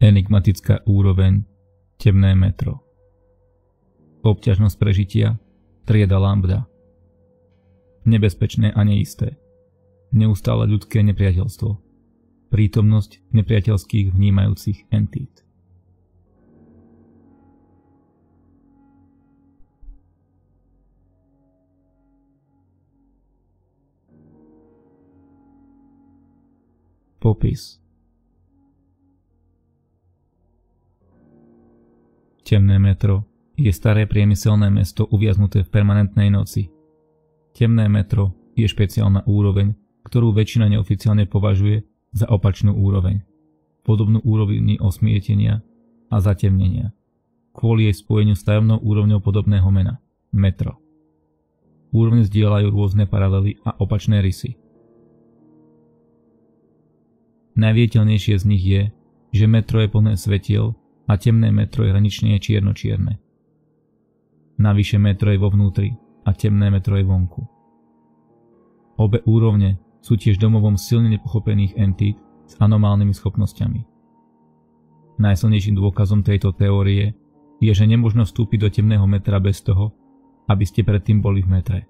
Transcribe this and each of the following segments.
Enigmatická úroveň Temné metro. Obťažnosť prežitia Trieda lambda. Nebezpečné a neisté. Neustále ľudské nepriateľstvo. Prítomnosť nepriateľských vnímajúcich entít. Popis Temné metro je staré priemyselné mesto uviaznuté v permanentnej noci. Temné metro je špeciálna úroveň, ktorú väčšina neoficiálne považuje za opačnú úroveň. Podobnú úrovni osmietenia a zatemnenia. Kvôli jej spojeniu s tajomnou úrovňou podobného mena – metro. Úrovne zdieľajú rôzne paralely a opačné rysy. Najvietelnejšie z nich je, že metro je plné svetiel a temné metro je hranične čierno-čierne. Navyše metro je vo vnútri a temné metro je vonku. Obe úrovne sú tiež domovom silne nepochopených entít s anomálnymi schopnosťami. Najsilnejším dôkazom tejto teórie je, že nemožno vstúpiť do temného metra bez toho, aby ste predtým boli v metre.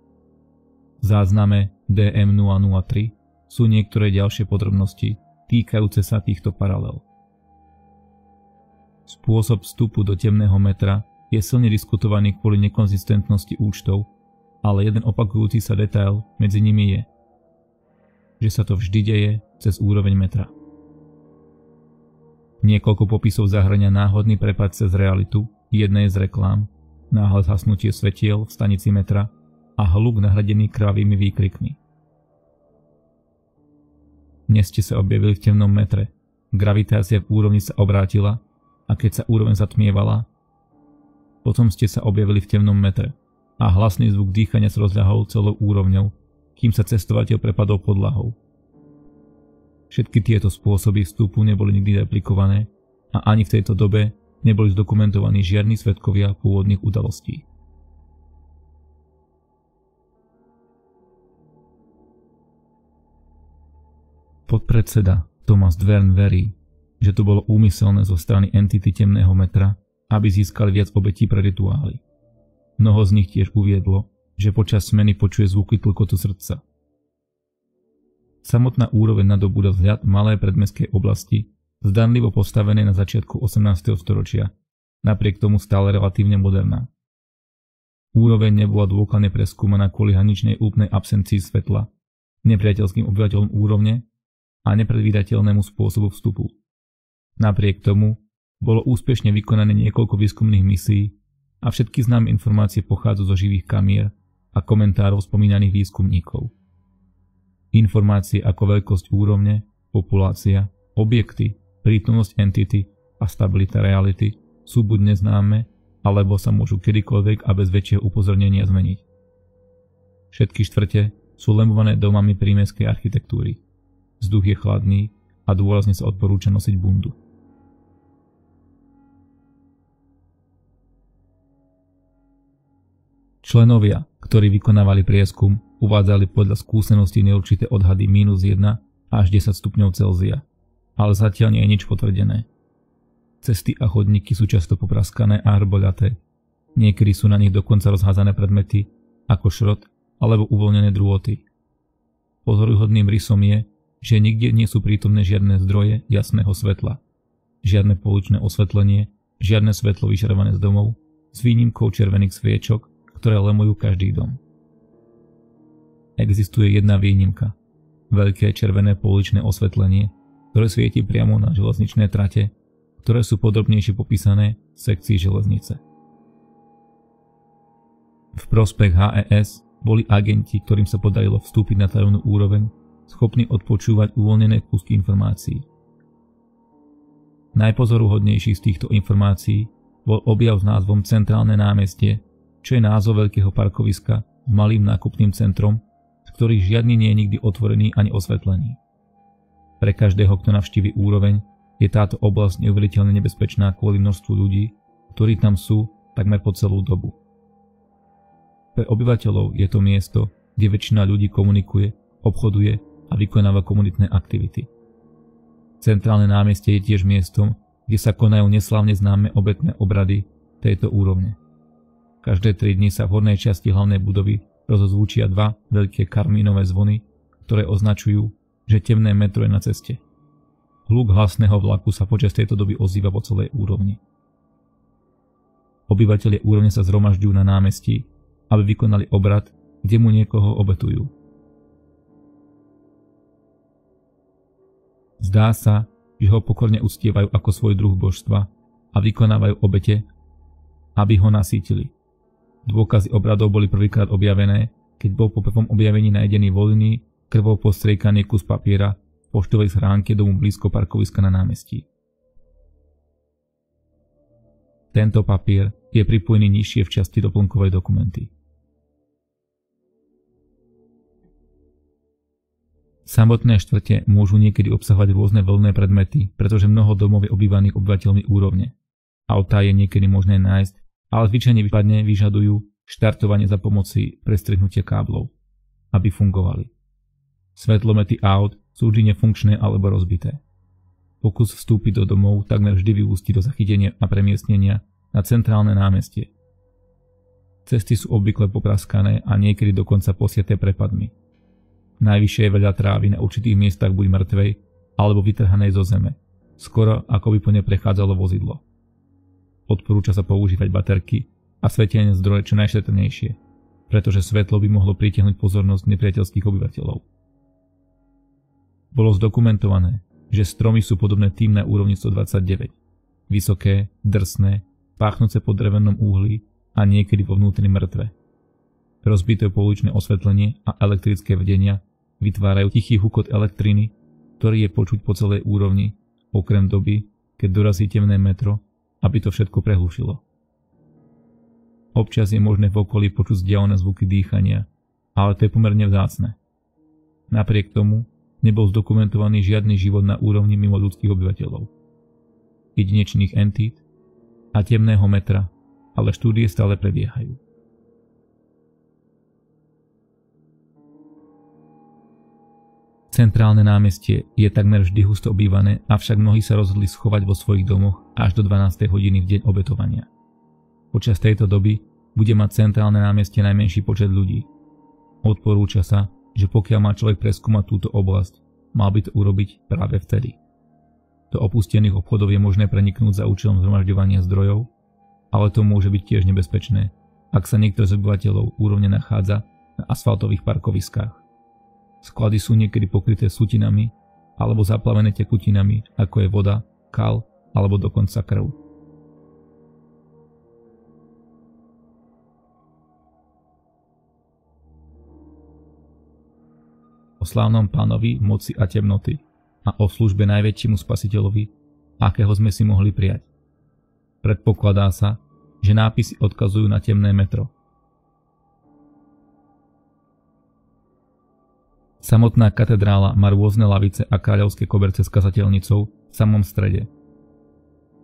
V zázname DM003 sú niektoré ďalšie podrobnosti, týkajúce sa týchto paralel. Spôsob vstupu do temného metra je silne diskutovaný kvôli nekonzistentnosti účtov, ale jeden opakujúci sa detail medzi nimi je, že sa to vždy deje cez úroveň metra. Niekoľko popisov zahrania náhodný prepad cez realitu, jednej z reklám, náhle zhasnutie svetiel v stanici metra a hluk nahradený krvavými výkrikmi. Dnes ste sa objavili v temnom metre. Gravitácia v úrovni sa obrátila a keď sa úroveň zatmievala, potom ste sa objavili v temnom metre a hlasný zvuk dýchania sa rozľahol celou úrovňou, kým sa cestovateľ prepadol podlahou. Všetky tieto spôsoby vstupu neboli nikdy replikované a ani v tejto dobe neboli zdokumentovaní žiadni svetkovia pôvodných udalostí. Podpredseda Thomas Dvern verí, že to bolo úmyselné zo strany entity temného metra, aby získali viac obetí pre rituály. Mnoho z nich tiež uviedlo, že počas smeny počuje zvuky tlkotu srdca. Samotná úroveň nadobúda vzhľad malé predmestskej oblasti, zdanlivo postavené na začiatku 18. storočia, napriek tomu stále relatívne moderná. Úroveň nebola dôkladne preskúmaná kvôli hraničnej úplnej absencii svetla, nepriateľským obyvateľom úrovne a nepredvídateľnému spôsobu vstupu. Napriek tomu bolo úspešne vykonané niekoľko výskumných misií a všetky známe informácie pochádzajú zo živých kamier a komentárov spomínaných výskumníkov. Informácie ako veľkosť úrovne, populácia, objekty, prítomnosť entity a stabilita reality sú buď neznáme, alebo sa môžu kedykoľvek a bez väčšieho upozornenia zmeniť. Všetky štvrte sú lemované domami prímeskej architektúry. Vzduch je chladný a dôrazne sa odporúča nosiť bundu. Členovia, ktorí vykonávali prieskum, uvádzali podľa skúseností neurčité odhady minus 1 až 10 stupňov Celzia, ale zatiaľ nie je nič potvrdené. Cesty a chodníky sú často popraskané a hrboľaté. Niekedy sú na nich dokonca rozházané predmety, ako šrot alebo uvoľnené drôty. Pozoruhodným rysom je, že nikde nie sú prítomné žiadne zdroje jasného svetla. Žiadne pouličné osvetlenie, žiadne svetlo vyšarované z domov, s výnimkou červených sviečok, ktoré lemujú každý dom. Existuje jedna výnimka. Veľké červené pouličné osvetlenie, ktoré svieti priamo na železničné trate, ktoré sú podrobnejšie popísané v sekcii železnice. V prospech HES boli agenti, ktorým sa podarilo vstúpiť na tajomnú úroveň schopný odpočúvať uvoľnené kúsky informácií. Najpozoruhodnejší z týchto informácií bol objav s názvom Centrálne námestie, čo je názov veľkého parkoviska malým nákupným centrom, z ktorých žiadny nie je nikdy otvorený ani osvetlený. Pre každého, kto navštívi úroveň, je táto oblasť neuveriteľne nebezpečná kvôli množstvu ľudí, ktorí tam sú takmer po celú dobu. Pre obyvateľov je to miesto, kde väčšina ľudí komunikuje, obchoduje a vykonáva komunitné aktivity. Centrálne námestie je tiež miestom, kde sa konajú neslávne známe obetné obrady tejto úrovne. Každé 3 dni sa v hornej časti hlavnej budovy rozozvučia dva veľké karmínové zvony, ktoré označujú, že temné metro je na ceste. Hluk hlasného vlaku sa počas tejto doby ozýva po celej úrovni. Obyvatelia úrovne sa zhromažďujú na námestí, aby vykonali obrad, kde mu niekoho obetujú. Zdá sa, že ho pokorne uctievajú ako svoj druh božstva a vykonávajú obete, aby ho nasítili. Dôkazy obradov boli prvýkrát objavené, keď bol po prvom objavení nájdený voľný, krvou postriekaný kus papiera v poštovej schránke domu blízko parkoviska na námestí. Tento papier je pripojený nižšie v časti doplnkovej dokumenty. Samotné štvrte môžu niekedy obsahovať rôzne veľné predmety, pretože mnoho domov je obývaných obyvateľmi úrovne. Autá je niekedy možné nájsť ale zvyčajne vypadne vyžadujú štartovanie za pomoci prestrihnutia káblov, aby fungovali. Svetlomety aut sú vždy nefunkčné alebo rozbité. Pokus vstúpiť do domov takmer vždy vyústi do zachytenia a premiestnenia na centrálne námestie. Cesty sú obvykle popraskané a niekedy dokonca posiaté prepadmi. Najvyššie je veľa trávy na určitých miestach buď mŕtvej alebo vytrhanej zo zeme, skoro ako by po ne prechádzalo vozidlo. Odporúča sa používať baterky a svetelné zdroje čo najšetrnejšie, pretože svetlo by mohlo pritiahnuť pozornosť nepriateľských obyvateľov. Bolo zdokumentované, že stromy sú podobné tým na úrovni 129. Vysoké, drsné, páchnúce po drevenom úhli a niekedy vo vnútri mŕtve. Rozbité pouličné osvetlenie a elektrické vedenia vytvárajú tichý hukot elektriny, ktorý je počuť po celej úrovni, okrem doby, keď dorazí temné metro aby to všetko prehlušilo. Občas je možné v okolí počuť vzdialené zvuky dýchania, ale to je pomerne vzácne. Napriek tomu nebol zdokumentovaný žiadny život na úrovni mimo ľudských obyvateľov. Jedinečných entít a temného metra, ale štúdie stále prebiehajú. Centrálne námestie je takmer vždy husto obývané, avšak mnohí sa rozhodli schovať vo svojich domoch až do 12. hodiny v deň obetovania. Počas tejto doby bude mať centrálne námestie najmenší počet ľudí. Odporúča sa, že pokiaľ má človek preskúmať túto oblasť, mal by to urobiť práve vtedy. Do opustených obchodov je možné preniknúť za účelom zhromažďovania zdrojov, ale to môže byť tiež nebezpečné, ak sa niekto z obyvateľov úrovne nachádza na asfaltových parkoviskách. Sklady sú niekedy pokryté sutinami alebo zaplavené tekutinami, ako je voda, kal alebo dokonca krv. O slávnom pánovi moci a temnoty a o službe najväčšiemu spasiteľovi, akého sme si mohli prijať. Predpokladá sa, že nápisy odkazujú na temné metro, Samotná katedrála má rôzne lavice a kráľovské koberce s kazateľnicou v samom strede.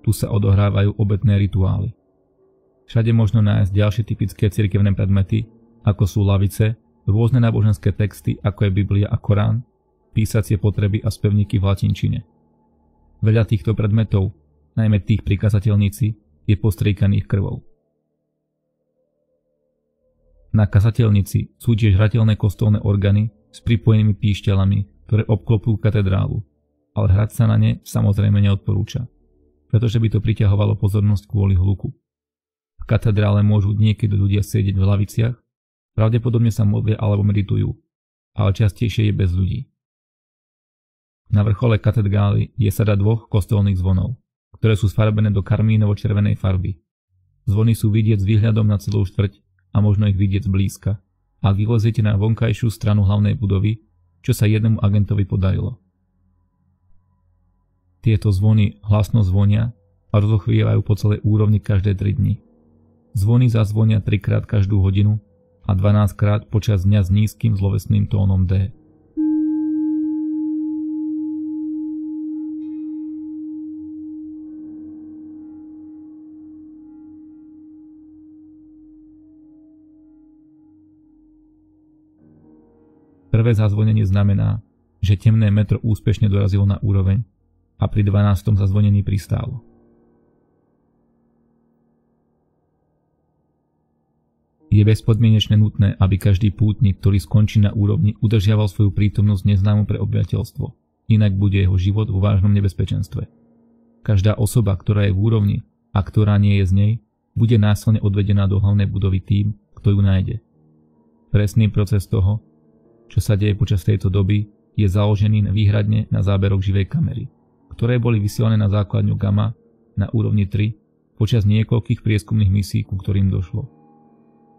Tu sa odohrávajú obetné rituály. Všade možno nájsť ďalšie typické cirkevné predmety, ako sú lavice, rôzne náboženské texty, ako je Biblia a Korán, písacie potreby a spevníky v latinčine. Veľa týchto predmetov, najmä tých pri kazateľnici, je postriekaných krvou. Na kazateľnici sú tiež hrateľné kostolné orgány s pripojenými píšťalami, ktoré obklopujú katedrálu, ale hrať sa na ne samozrejme neodporúča, pretože by to priťahovalo pozornosť kvôli hluku. V katedrále môžu niekedy ľudia sedieť v laviciach, pravdepodobne sa modlia alebo meditujú, ale častejšie je bez ľudí. Na vrchole katedrály je sada dvoch kostolných zvonov, ktoré sú sfarbené do karmínovo-červenej farby. Zvony sú vidieť s výhľadom na celú štvrť a možno ich vidieť zblízka ak vyleziete na vonkajšiu stranu hlavnej budovy, čo sa jednému agentovi podarilo. Tieto zvony hlasno zvonia a rozochvievajú po celej úrovni každé 3 dni. Zvony zazvonia 3 krát každú hodinu a 12 krát počas dňa s nízkym zlovesným tónom D. Prvé zazvonenie znamená, že temné metro úspešne dorazilo na úroveň a pri 12. zazvonení pristálo. Je bezpodmienečne nutné, aby každý pútnik, ktorý skončí na úrovni, udržiaval svoju prítomnosť neznámu pre obyvateľstvo, inak bude jeho život vo vážnom nebezpečenstve. Každá osoba, ktorá je v úrovni a ktorá nie je z nej, bude následne odvedená do hlavnej budovy tým, kto ju nájde. Presný proces toho, čo sa deje počas tejto doby, je založený výhradne na záberoch živej kamery, ktoré boli vysielané na základňu Gamma na úrovni 3 počas niekoľkých prieskumných misí, ku ktorým došlo.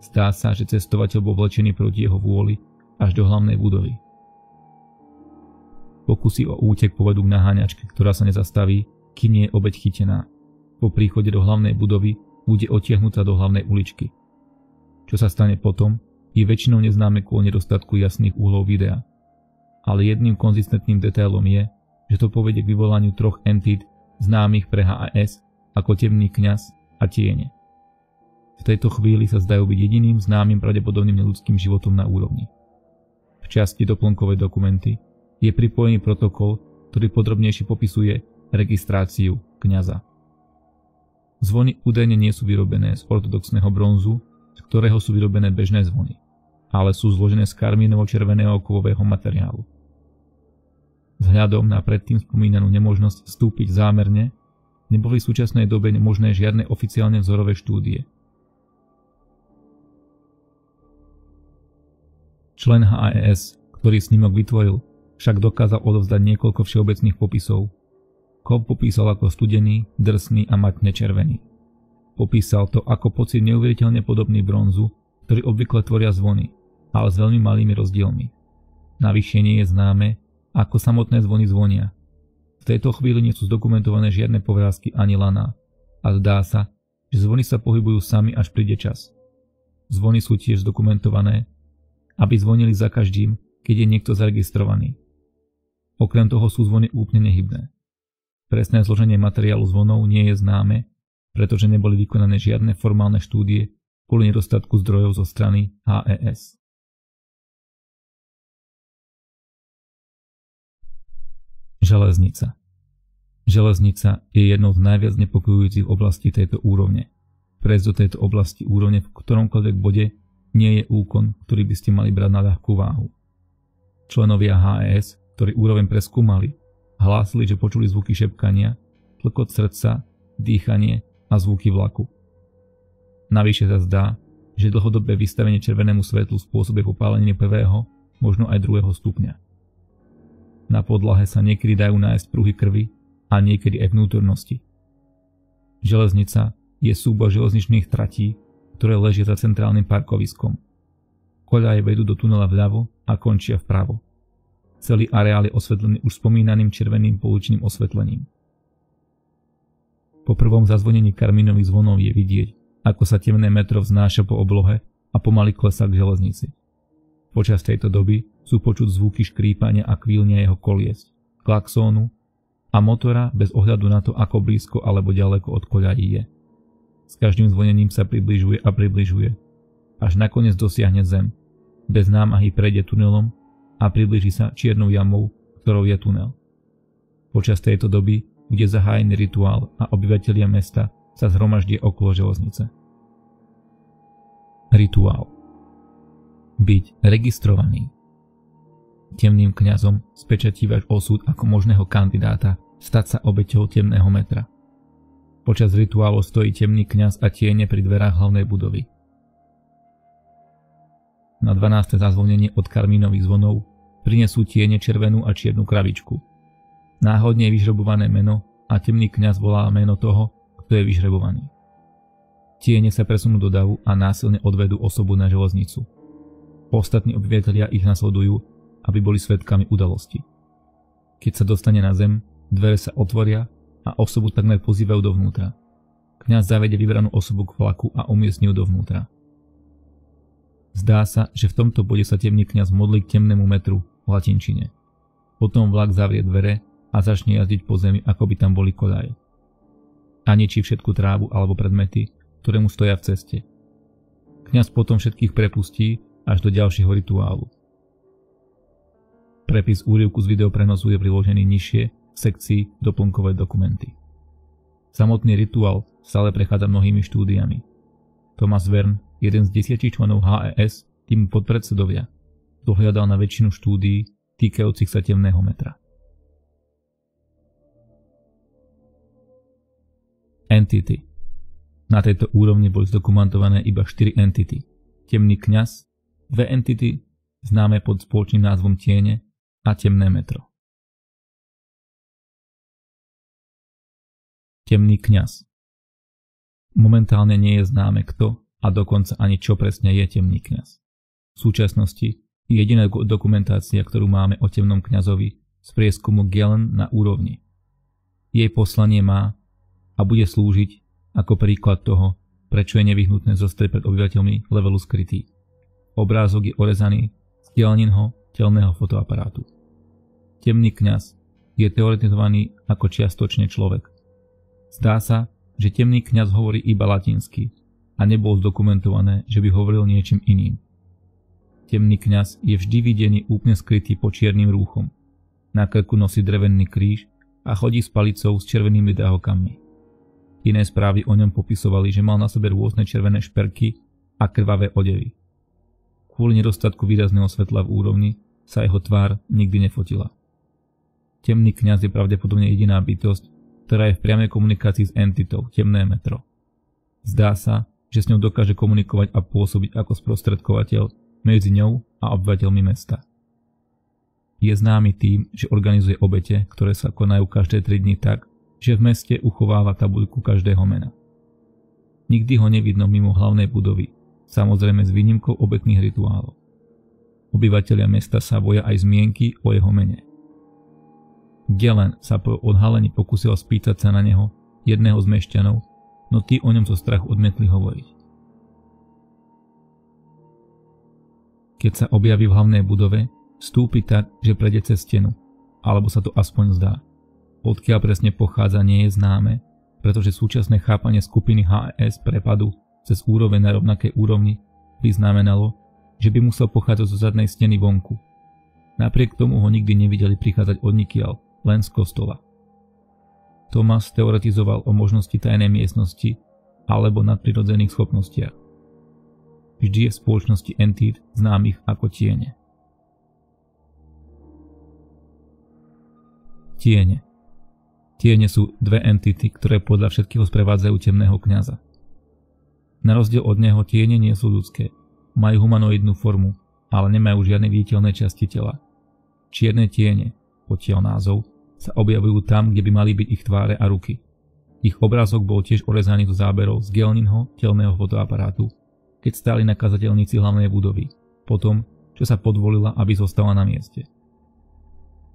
Zdá sa, že cestovateľ bol vlečený proti jeho vôli až do hlavnej budovy. Pokusy o útek povedú k naháňačke, ktorá sa nezastaví, kým nie je obeď chytená. Po príchode do hlavnej budovy bude otiahnutá do hlavnej uličky. Čo sa stane potom, je väčšinou neznáme kvôli nedostatku jasných úhlov videa. Ale jedným konzistentným detailom je, že to povedie k vyvolaniu troch entít známych pre HAS ako temný kňaz a tiene. V tejto chvíli sa zdajú byť jediným známym pravdepodobným neludským životom na úrovni. V časti doplnkové dokumenty je pripojený protokol, ktorý podrobnejšie popisuje registráciu kňaza. Zvony údajne nie sú vyrobené z ortodoxného bronzu, z ktorého sú vyrobené bežné zvony, ale sú zložené z karmínovo-červeného kovového materiálu. Vzhľadom na predtým spomínanú nemožnosť vstúpiť zámerne, neboli v súčasnej dobe možné žiadne oficiálne vzorové štúdie – Člen HAES, ktorý snímok vytvoril, však dokázal odovzdať niekoľko všeobecných popisov. Kov popísal ako studený, drsný a matne červený. Popísal to ako pocit neuveriteľne podobný bronzu, ktorý obvykle tvoria zvony, ale s veľmi malými rozdielmi. Navyše nie je známe, ako samotné zvony zvonia. V tejto chvíli nie sú zdokumentované žiadne povrázky ani lana a zdá sa, že zvony sa pohybujú sami až príde čas. Zvony sú tiež zdokumentované aby zvonili za každým, keď je niekto zaregistrovaný. Okrem toho sú zvony úplne nehybné. Presné zloženie materiálu zvonov nie je známe, pretože neboli vykonané žiadne formálne štúdie kvôli nedostatku zdrojov zo strany HES. Železnica Železnica je jednou z najviac nepokojujúcich oblastí tejto úrovne. Prejsť do tejto oblasti úrovne v ktoromkoľvek bode nie je úkon, ktorý by ste mali brať na ľahkú váhu. Členovia HES, ktorí úroveň preskúmali, hlásili, že počuli zvuky šepkania, tlkot srdca, dýchanie a zvuky vlaku. Navyše sa zdá, že dlhodobé vystavenie červenému svetlu spôsobuje popálenie prvého, možno aj druhého stupňa. Na podlahe sa niekedy dajú nájsť pruhy krvi a niekedy aj vnútornosti. Železnica je súbor železničných tratí, ktoré ležia za centrálnym parkoviskom. Koľaje vedú do tunela vľavo a končia vpravo. Celý areál je osvetlený už spomínaným červeným pouličným osvetlením. Po prvom zazvonení karminových zvonov je vidieť, ako sa temné metro vznáša po oblohe a pomaly klesá k železnici. Počas tejto doby sú počuť zvuky škrípania a kvílnia jeho kolies, klaxónu a motora bez ohľadu na to, ako blízko alebo ďaleko od koľají je. S každým zvonením sa približuje a približuje, až nakoniec dosiahne zem. Bez námahy prejde tunelom a približí sa čiernou jamou, ktorou je tunel. Počas tejto doby bude zahájený rituál a obyvatelia mesta sa zhromaždie okolo železnice. Rituál Byť registrovaný Temným kňazom spečatívaš osud ako možného kandidáta stať sa obeťou temného metra. Počas rituálu stojí temný kňaz a tiene pri dverách hlavnej budovy. Na 12. zazvonenie od karmínových zvonov prinesú tiene červenú a čiernu kravičku. Náhodne je vyžrebované meno a temný kňaz volá meno toho, kto je vyžrebovaný. Tiene sa presunú do davu a násilne odvedú osobu na železnicu. Ostatní obyvateľia ich nasledujú, aby boli svetkami udalosti. Keď sa dostane na zem, dvere sa otvoria a osobu takmer pozývajú dovnútra. Kňaz zavede vybranú osobu k vlaku a umiestňujú dovnútra. Zdá sa, že v tomto bode sa temný kňaz modlí k temnému metru v latinčine. Potom vlak zavrie dvere a začne jazdiť po zemi, ako by tam boli koľaje. A ničí všetku trávu alebo predmety, ktoré mu stoja v ceste. Kňaz potom všetkých prepustí až do ďalšieho rituálu. Prepis úrivku z videoprenosu je priložený nižšie sekcii doplnkové dokumenty. Samotný rituál stále prechádza mnohými štúdiami. Thomas Verne jeden z desiatich členov HES, týmu podpredsedovia, dohľadal na väčšinu štúdií týkajúcich sa temného metra. Entity Na tejto úrovni boli zdokumentované iba 4 entity. Temný kňaz, dve entity známe pod spoločným názvom tiene a temné metro. Temný kňaz Momentálne nie je známe kto a dokonca ani čo presne je temný kňaz. V súčasnosti jediná dokumentácia, ktorú máme o temnom kňazovi z prieskumu Gelen na úrovni. Jej poslanie má a bude slúžiť ako príklad toho, prečo je nevyhnutné zostať pred obyvateľmi levelu skrytý. Obrázok je orezaný z dielninho telného fotoaparátu. Temný kňaz je teoretizovaný ako čiastočne človek, Zdá sa, že temný kňaz hovorí iba latinsky a nebol zdokumentované, že by hovoril niečím iným. Temný kňaz je vždy videný úplne skrytý pod čiernym rúchom. Na krku nosí drevený kríž a chodí s palicou s červenými drahokami. Iné správy o ňom popisovali, že mal na sebe rôzne červené šperky a krvavé odevy. Kvôli nedostatku výrazného svetla v úrovni sa jeho tvár nikdy nefotila. Temný kňaz je pravdepodobne jediná bytosť, ktorá je v priamej komunikácii s entitou, temné metro. Zdá sa, že s ňou dokáže komunikovať a pôsobiť ako sprostredkovateľ medzi ňou a obyvateľmi mesta. Je známy tým, že organizuje obete, ktoré sa konajú každé 3 dni tak, že v meste uchováva tabuľku každého mena. Nikdy ho nevidno mimo hlavnej budovy, samozrejme s výnimkou obetných rituálov. Obyvatelia mesta sa boja aj zmienky o jeho mene. Gelen sa po odhalení pokusil spýtať sa na neho jedného z mešťanov, no tí o ňom zo strachu odmietli hovoriť. Keď sa objaví v hlavnej budove, stúpi tak, že prejde cez stenu, alebo sa to aspoň zdá. Odkiaľ presne pochádza nie je známe, pretože súčasné chápanie skupiny HES prepadu cez úroveň na rovnakej úrovni by znamenalo, že by musel pochádzať zo zadnej steny vonku. Napriek tomu ho nikdy nevideli prichádzať od nikiaľ, len z kostola. Thomas teoretizoval o možnosti tajnej miestnosti alebo nadprirodzených schopnostiach. Vždy je v spoločnosti entít známych ako tiene. Tiene Tiene sú dve entity, ktoré podľa všetkého sprevádzajú temného kňaza. Na rozdiel od neho tiene nie sú ľudské. Majú humanoidnú formu, ale nemajú žiadne viditeľné časti tela. Čierne tiene, odtiaľ názov, sa objavujú tam, kde by mali byť ich tváre a ruky. Ich obrázok bol tiež orezaný do záberov z Gelninho telného fotoaparátu, keď stáli na kazateľnici hlavnej budovy, potom, čo sa podvolila, aby zostala na mieste.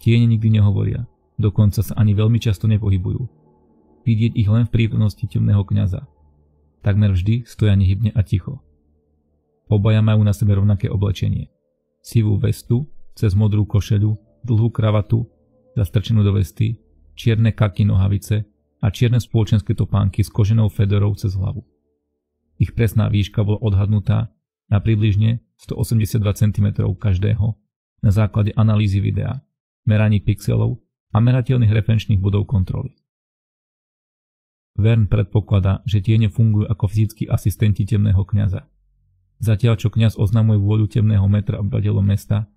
Tiene nikdy nehovoria, dokonca sa ani veľmi často nepohybujú. Vidieť ich len v prítomnosti temného kňaza. Takmer vždy stoja nehybne a ticho. Obaja majú na sebe rovnaké oblečenie. Sivú vestu, cez modrú košeľu, dlhú kravatu zastrčenú do vesty, čierne kaky nohavice a čierne spoločenské topánky s koženou fedorou cez hlavu. Ich presná výška bola odhadnutá na približne 182 cm každého na základe analýzy videa, meraní pixelov a merateľných referenčných bodov kontroly. Vern predpokladá, že tiene fungujú ako fyzickí asistenti temného kňaza. Zatiaľ čo kňaz oznamuje vôľu temného metra obyvateľom mesta,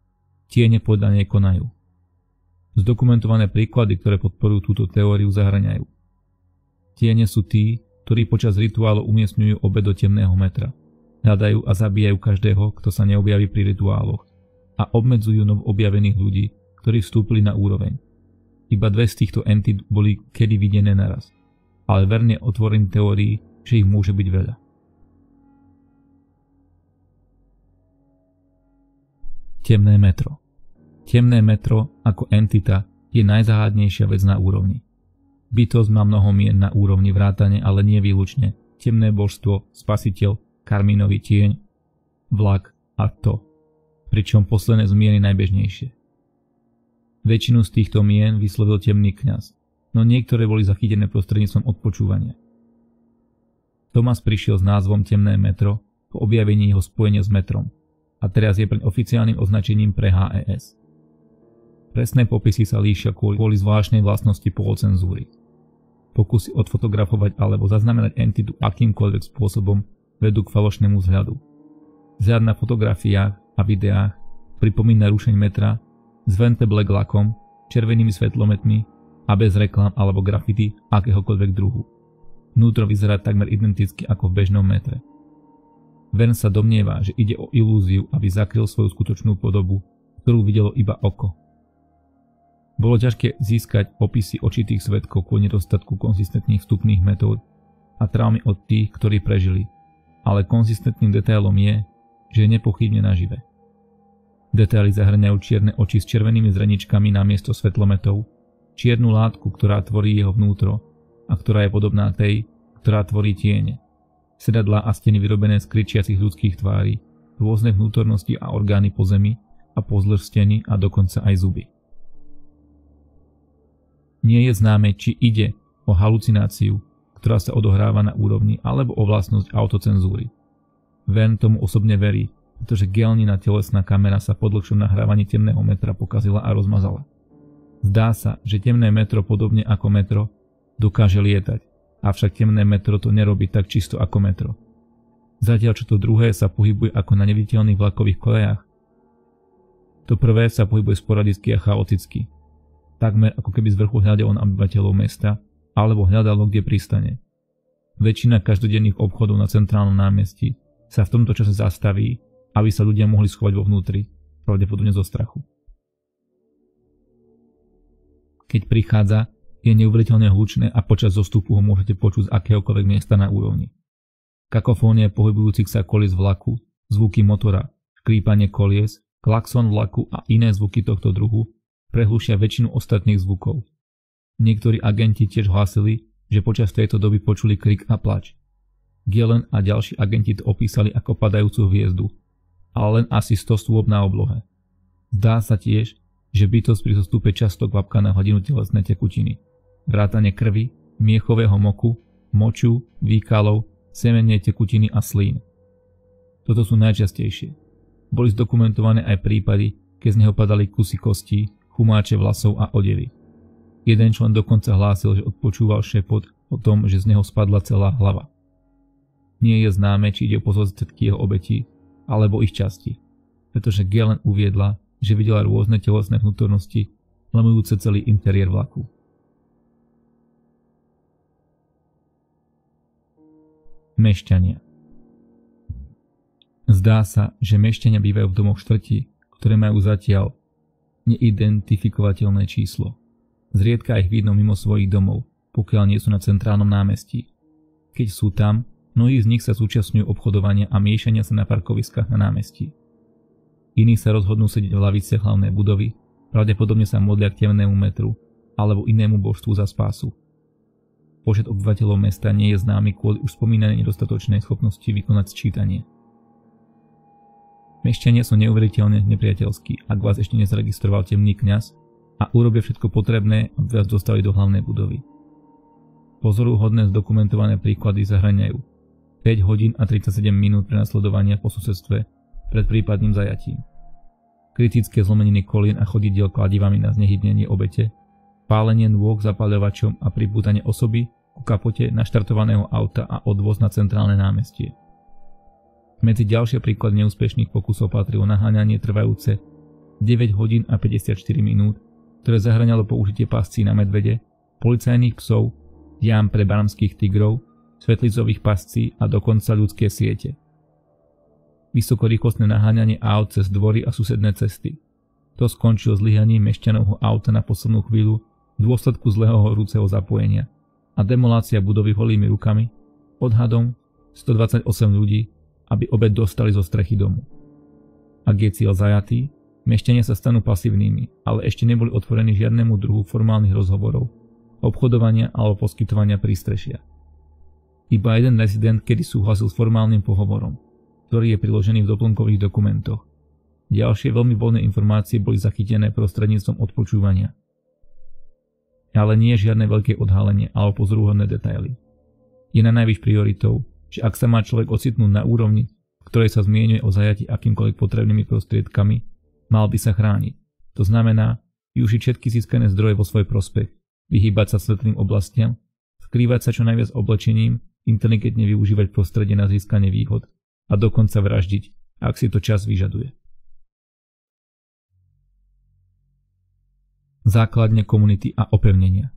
tiene podľa nej konajú. Zdokumentované príklady, ktoré podporujú túto teóriu, zahraňajú. Tiene sú tí, ktorí počas rituálu umiestňujú obe do temného metra. Hľadajú a zabíjajú každého, kto sa neobjaví pri rituáloch a obmedzujú nov objavených ľudí, ktorí vstúpili na úroveň. Iba dve z týchto entít boli kedy videné naraz, ale verne otvorený teórii, že ich môže byť veľa. Temné metro Temné metro ako entita je najzáhadnejšia vec na úrovni. Bytosť má mnoho mien na úrovni vrátane, ale nie výlučne. Temné božstvo, spasiteľ, karmínový tieň, vlak a to. Pričom posledné zmieny najbežnejšie. Väčšinu z týchto mien vyslovil temný kňaz, no niektoré boli zachytené prostredníctvom odpočúvania. Thomas prišiel s názvom Temné metro po objavení jeho spojenia s metrom a teraz je pred oficiálnym označením pre HES. Presné popisy sa líšia kvôli, kvôli zvláštnej vlastnosti polocenzúry. Pokusy odfotografovať alebo zaznamenať entitu akýmkoľvek spôsobom vedú k falošnému vzhľadu. Vzhľad na fotografiách a videách pripomína rušeň metra s Vente lakom, červenými svetlometmi a bez reklám alebo grafity akéhokoľvek druhu. Vnútro vyzerá takmer identicky ako v bežnom metre. Vern sa domnieva, že ide o ilúziu, aby zakryl svoju skutočnú podobu, ktorú videlo iba oko. Bolo ťažké získať opisy očitých svetkov kvôli nedostatku konzistentných vstupných metód a traumy od tých, ktorí prežili, ale konzistentným detailom je, že je nepochybne nažive. Detaily zahrňajú čierne oči s červenými zreničkami namiesto svetlometov, čiernu látku, ktorá tvorí jeho vnútro a ktorá je podobná tej, ktorá tvorí tiene. Sedadlá a steny vyrobené z kričiacich ľudských tvári, rôzne vnútornosti a orgány po zemi a pozdĺž steny a dokonca aj zuby. Nie je známe, či ide o halucináciu, ktorá sa odohráva na úrovni alebo o vlastnosť autocenzúry. Ven tomu osobne verí, pretože gelnina telesná kamera sa po dlhšom nahrávaní temného metra pokazila a rozmazala. Zdá sa, že temné metro podobne ako metro dokáže lietať, avšak temné metro to nerobí tak čisto ako metro. Zatiaľ čo to druhé sa pohybuje ako na neviditeľných vlakových kolejách. To prvé sa pohybuje sporadicky a chaoticky. Takmer ako keby z vrchu hľadalo na obyvateľov mesta alebo hľadalo, kde pristane. Väčšina každodenných obchodov na centrálnom námestí sa v tomto čase zastaví aby sa ľudia mohli schovať vo vnútri, pravdepodobne zo strachu. Keď prichádza, je neuveriteľne hlučné a počas zostupu ho môžete počuť z akéhokoľvek miesta na úrovni. Kakofónia pohybujúcich sa kolis vlaku, zvuky motora, škrípanie kolies, klakson vlaku a iné zvuky tohto druhu prehlušia väčšinu ostatných zvukov. Niektorí agenti tiež hlásili, že počas tejto doby počuli krik a plač. Gielen a ďalší agenti to opísali ako padajúcu hviezdu, ale len asi 100 stôp na oblohe. Zdá sa tiež, že bytosť pri zostupe často kvapka na hladinu telesnej tekutiny. Vrátane krvi, miechového moku, moču, výkalov, semennej tekutiny a slín. Toto sú najčastejšie. Boli zdokumentované aj prípady, keď z neho padali kusy kostí, chumáče vlasov a odevy. Jeden člen dokonca hlásil, že odpočúval šepot o tom, že z neho spadla celá hlava. Nie je známe, či ide o pozostretky jeho obetí, alebo ich časti, pretože Galen uviedla, že videla rôzne telesné vnútornosti, lemujúce celý interiér vlaku. Mešťania Zdá sa, že mešťania bývajú v domoch štvrtí, ktoré majú zatiaľ neidentifikovateľné číslo. Zriedka ich vidno mimo svojich domov, pokiaľ nie sú na centrálnom námestí. Keď sú tam, Mnohí z nich sa zúčastňujú obchodovania a miešania sa na parkoviskách na námestí. Iní sa rozhodnú sedieť v lavice hlavnej budovy, pravdepodobne sa modlia k temnému metru alebo inému božstvu za spásu. Počet obyvateľov mesta nie je známy kvôli už spomínanej nedostatočnej schopnosti vykonať sčítanie. Mešťania sú neuveriteľne nepriateľskí, ak vás ešte nezaregistroval temný kňaz a urobia všetko potrebné, aby vás dostali do hlavnej budovy. Pozoruhodné zdokumentované príklady zahraňajú 5 hodín a 37 minút prenasledovania po susedstve pred prípadným zajatím. Kritické zlomeniny kolín a chodidiel kladivami na znehybnenie obete, pálenie nôh zapáľovačom a pripútanie osoby ku kapote naštartovaného auta a odvoz na centrálne námestie. Medzi ďalšie príklad neúspešných pokusov patrilo naháňanie trvajúce 9 hodín a 54 minút, ktoré zahraňalo použitie pascí na medvede, policajných psov, jám pre barmských tigrov svetlizových pascí a dokonca ľudské siete. Vysokorýchlostné naháňanie aut cez dvory a susedné cesty. To skončilo zlyhaním mešťanovho auta na poslednú chvíľu v dôsledku zlého horúceho zapojenia a demolácia budovy holými rukami, odhadom 128 ľudí, aby obed dostali zo strechy domu. Ak je cieľ zajatý, mešťania sa stanú pasívnymi, ale ešte neboli otvorení žiadnemu druhu formálnych rozhovorov, obchodovania alebo poskytovania prístrešia. Iba jeden rezident kedy súhlasil s formálnym pohovorom, ktorý je priložený v doplnkových dokumentoch. Ďalšie veľmi voľné informácie boli zachytené prostredníctvom odpočúvania. Ale nie žiadne veľké odhalenie alebo pozorúhodné detaily. Je na najvyš prioritou, že ak sa má človek ocitnúť na úrovni, v ktorej sa zmienuje o zajati akýmkoľvek potrebnými prostriedkami, mal by sa chrániť. To znamená, využiť všetky získané zdroje vo svoj prospech, vyhýbať sa svetlým oblastiam, skrývať sa čo najviac oblečením inteligentne využívať prostredie na získanie výhod a dokonca vraždiť, ak si to čas vyžaduje. Základne komunity a opevnenia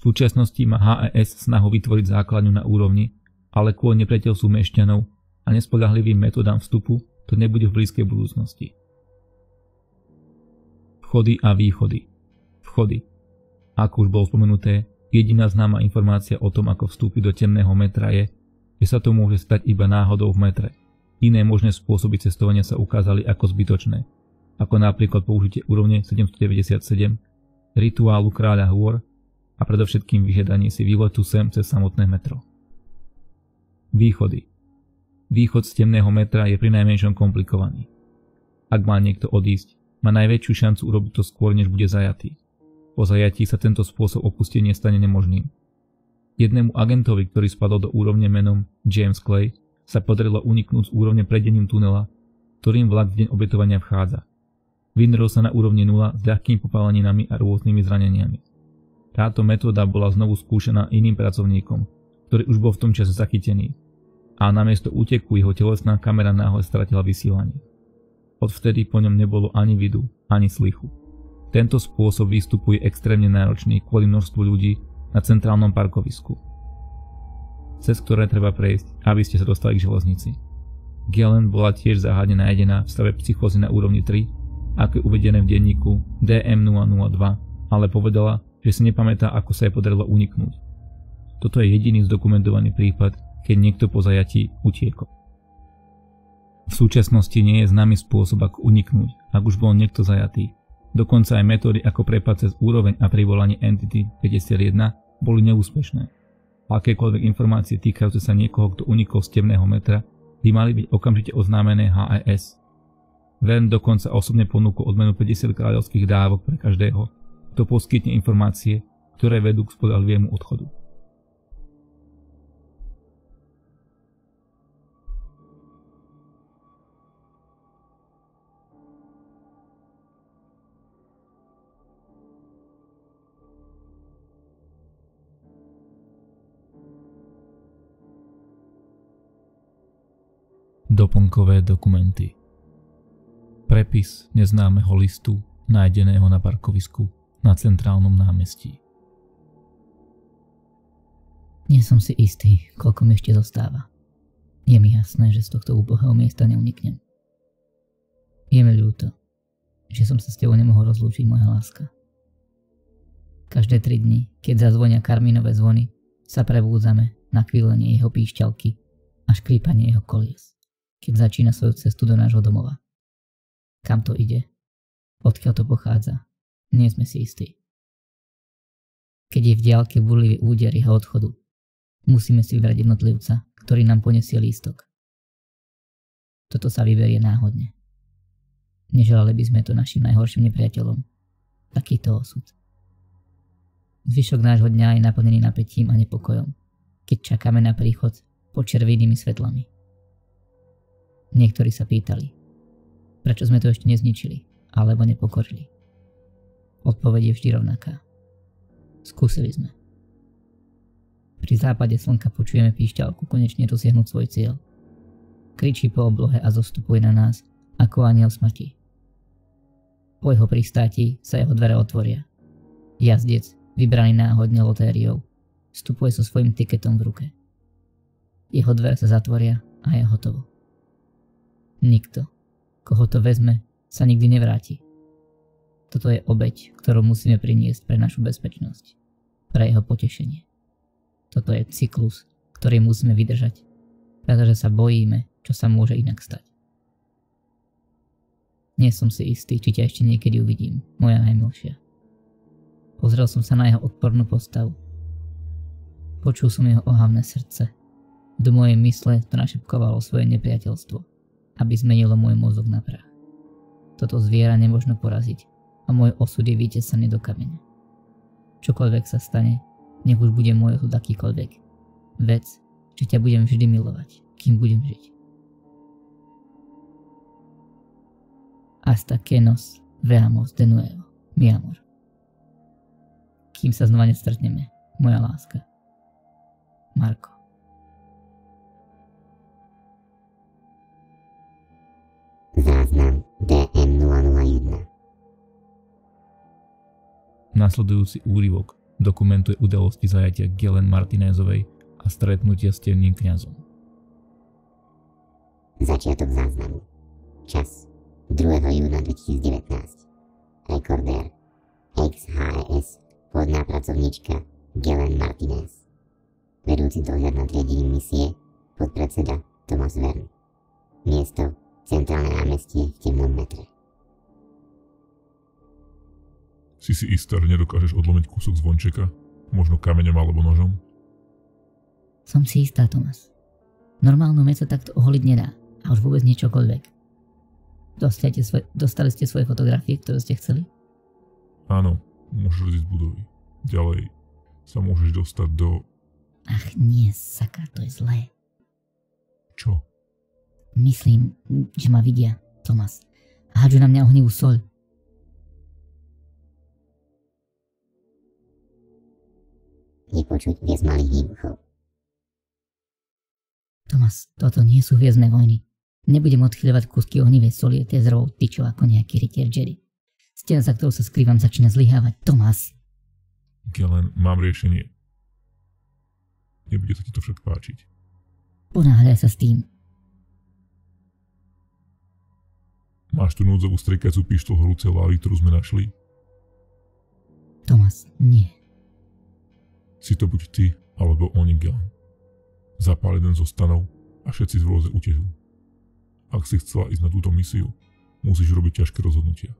V súčasnosti má HES snahu vytvoriť základňu na úrovni, ale kvôli nepriateľstvu mešťanov a nespoľahlivým metodám vstupu to nebude v blízkej budúcnosti. Vchody a východy Vchody Ako už bolo spomenuté, Jediná známa informácia o tom, ako vstúpiť do temného metra je, že sa to môže stať iba náhodou v metre. Iné možné spôsoby cestovania sa ukázali ako zbytočné, ako napríklad použitie úrovne 797, rituálu kráľa hôr a predovšetkým vyhľadanie si výletu sem cez samotné metro. Východy Východ z temného metra je pri najmenšom komplikovaný. Ak má niekto odísť, má najväčšiu šancu urobiť to skôr, než bude zajatý. Po zajatí sa tento spôsob opustenia stane nemožným. Jednému agentovi, ktorý spadol do úrovne menom James Clay, sa podarilo uniknúť z úrovne predením tunela, ktorým vlak v deň obetovania vchádza. Vynerol sa na úrovni 0 s ľahkými popáleninami a rôznymi zraneniami. Táto metóda bola znovu skúšaná iným pracovníkom, ktorý už bol v tom čase zachytený a namiesto úteku jeho telesná kamera náhle stratila vysielanie. Odvtedy po ňom nebolo ani vidu, ani slychu. Tento spôsob výstupu je extrémne náročný kvôli množstvu ľudí na centrálnom parkovisku, cez ktoré treba prejsť, aby ste sa dostali k železnici. Gelen bola tiež záhadne nájdená v stave psychózy na úrovni 3, ako je uvedené v denníku DM002, ale povedala, že si nepamätá, ako sa jej podarilo uniknúť. Toto je jediný zdokumentovaný prípad, keď niekto po zajatí utiekol. V súčasnosti nie je známy spôsob, ako uniknúť, ak už bol niekto zajatý, Dokonca aj metódy ako prepad cez úroveň a privolanie Entity 51 boli neúspešné. Akékoľvek informácie týkajúce sa niekoho, kto unikol z temného metra, by mali byť okamžite oznámené HES. Vern dokonca osobne ponúkol odmenu 50 kráľovských dávok pre každého, kto poskytne informácie, ktoré vedú k spodahlivému odchodu. Doplnkové dokumenty Prepis neznámeho listu nájdeného na parkovisku na centrálnom námestí. Nie som si istý, koľko mi ešte zostáva. Je mi jasné, že z tohto úbohého miesta neuniknem. Je mi ľúto, že som sa s tebou nemohol rozlúčiť, moja láska. Každé tri dni, keď zazvonia karminové zvony, sa prebúdzame na kvílenie jeho píšťalky a škrípanie jeho kolies keď začína svoju cestu do nášho domova. Kam to ide? Odkiaľ to pochádza? Nie sme si istí. Keď je v diálke burlivý úder jeho odchodu, musíme si vybrať jednotlivca, ktorý nám poniesie lístok. Toto sa vyberie náhodne. Neželali by sme to našim najhorším nepriateľom. Takýto osud. Zvyšok nášho dňa je naplnený napätím a nepokojom, keď čakáme na príchod pod červenými svetlami. Niektorí sa pýtali, prečo sme to ešte nezničili, alebo nepokorili. Odpoveď je vždy rovnaká. Skúsili sme. Pri západe slnka počujeme píšťalku konečne dosiahnuť svoj cieľ. Kričí po oblohe a zostupuje na nás ako aniel smrti. Po jeho pristáti sa jeho dvere otvoria. Jazdec, vybraný náhodne lotériou, vstupuje so svojím tiketom v ruke. Jeho dvere sa zatvoria a je hotovo. Nikto, koho to vezme, sa nikdy nevráti. Toto je obeď, ktorú musíme priniesť pre našu bezpečnosť, pre jeho potešenie. Toto je cyklus, ktorý musíme vydržať, pretože sa bojíme, čo sa môže inak stať. Nie som si istý, či ťa ešte niekedy uvidím, moja najmilšia. Pozrel som sa na jeho odpornú postavu. Počul som jeho ohavné srdce. Do mojej mysle to našepkovalo svoje nepriateľstvo aby zmenilo môj mozog na prach. Toto zviera nemožno poraziť a môj osud je vytesaný do kamene. Čokoľvek sa stane, nech už bude môj osud akýkoľvek. Vec, že ťa budem vždy milovať, kým budem žiť. Hasta que nos veamos de nuevo, mi amor. Kým sa znova nestretneme, moja láska. Marko. záznam DN001. Nasledujúci úrivok dokumentuje udalosti zajatia Gelen Martinezovej a stretnutia s temným kňazom. Začiatok záznamu. Čas 2. júna 2019. Rekorder XHS podná pracovnička Gelen Martinez. Vedúci dohľad nad riadením misie podpredseda Tomas Vern. Miesto centrálne námestie v temnom metre. Si si istá, že nedokážeš odlomiť kúsok zvončeka? Možno kameňom alebo nožom? Som si istá, Tomas. Normálnu med sa takto oholiť nedá. A už vôbec niečokoľvek. Dostali, svoj, dostali ste svoje fotografie, ktoré ste chceli? Áno, môžeš ísť z budovy. Ďalej sa môžeš dostať do... Ach nie, sakra, to je zlé. Myslím, že ma vidia, Tomas. Hádžu na mňa ohnivú soľ. Nepočuť viac malých výbuchov. Tomas, toto nie sú hviezdne vojny. Nebudem odchyľovať kúsky ohnivej solie z rov tyčov ako nejaký rytier Jedi. Stena, za ktorou sa skrývam, začína zlyhávať. Tomas! Gelen, mám riešenie. Nebude sa ti to však páčiť. Ponáhľaj sa s tým. Máš tu núdzovú striekajúcu pištol horúcej lávy, ktorú sme našli? Tomas, nie. Si to buď ty, alebo oni, Gelen. Zapál jeden zo stanov a všetci z vôze utežú. Ak si chcela ísť na túto misiu, musíš robiť ťažké rozhodnutia.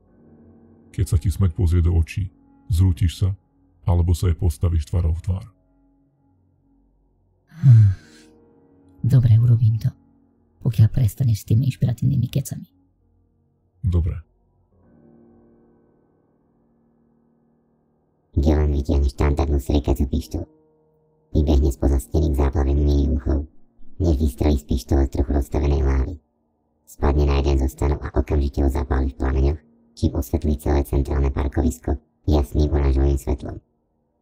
Keď sa ti smeť pozrie do očí, zrútiš sa, alebo sa jej postavíš tvárou v tvár. Hm. Dobre, urobím to. Pokiaľ prestaneš s tými inšpiratívnymi kecami. Dobre. Gillen vytiahne štandardnú striekacú pištolu. Vybehne spoza steny k záplave mini úchov, než vystrelí z pištole trochu rozstavenej lávy. Spadne na jeden zo stanov a okamžite ho zapáli v plameňoch, čím osvetlí celé centrálne parkovisko jasným oranžovým svetlom.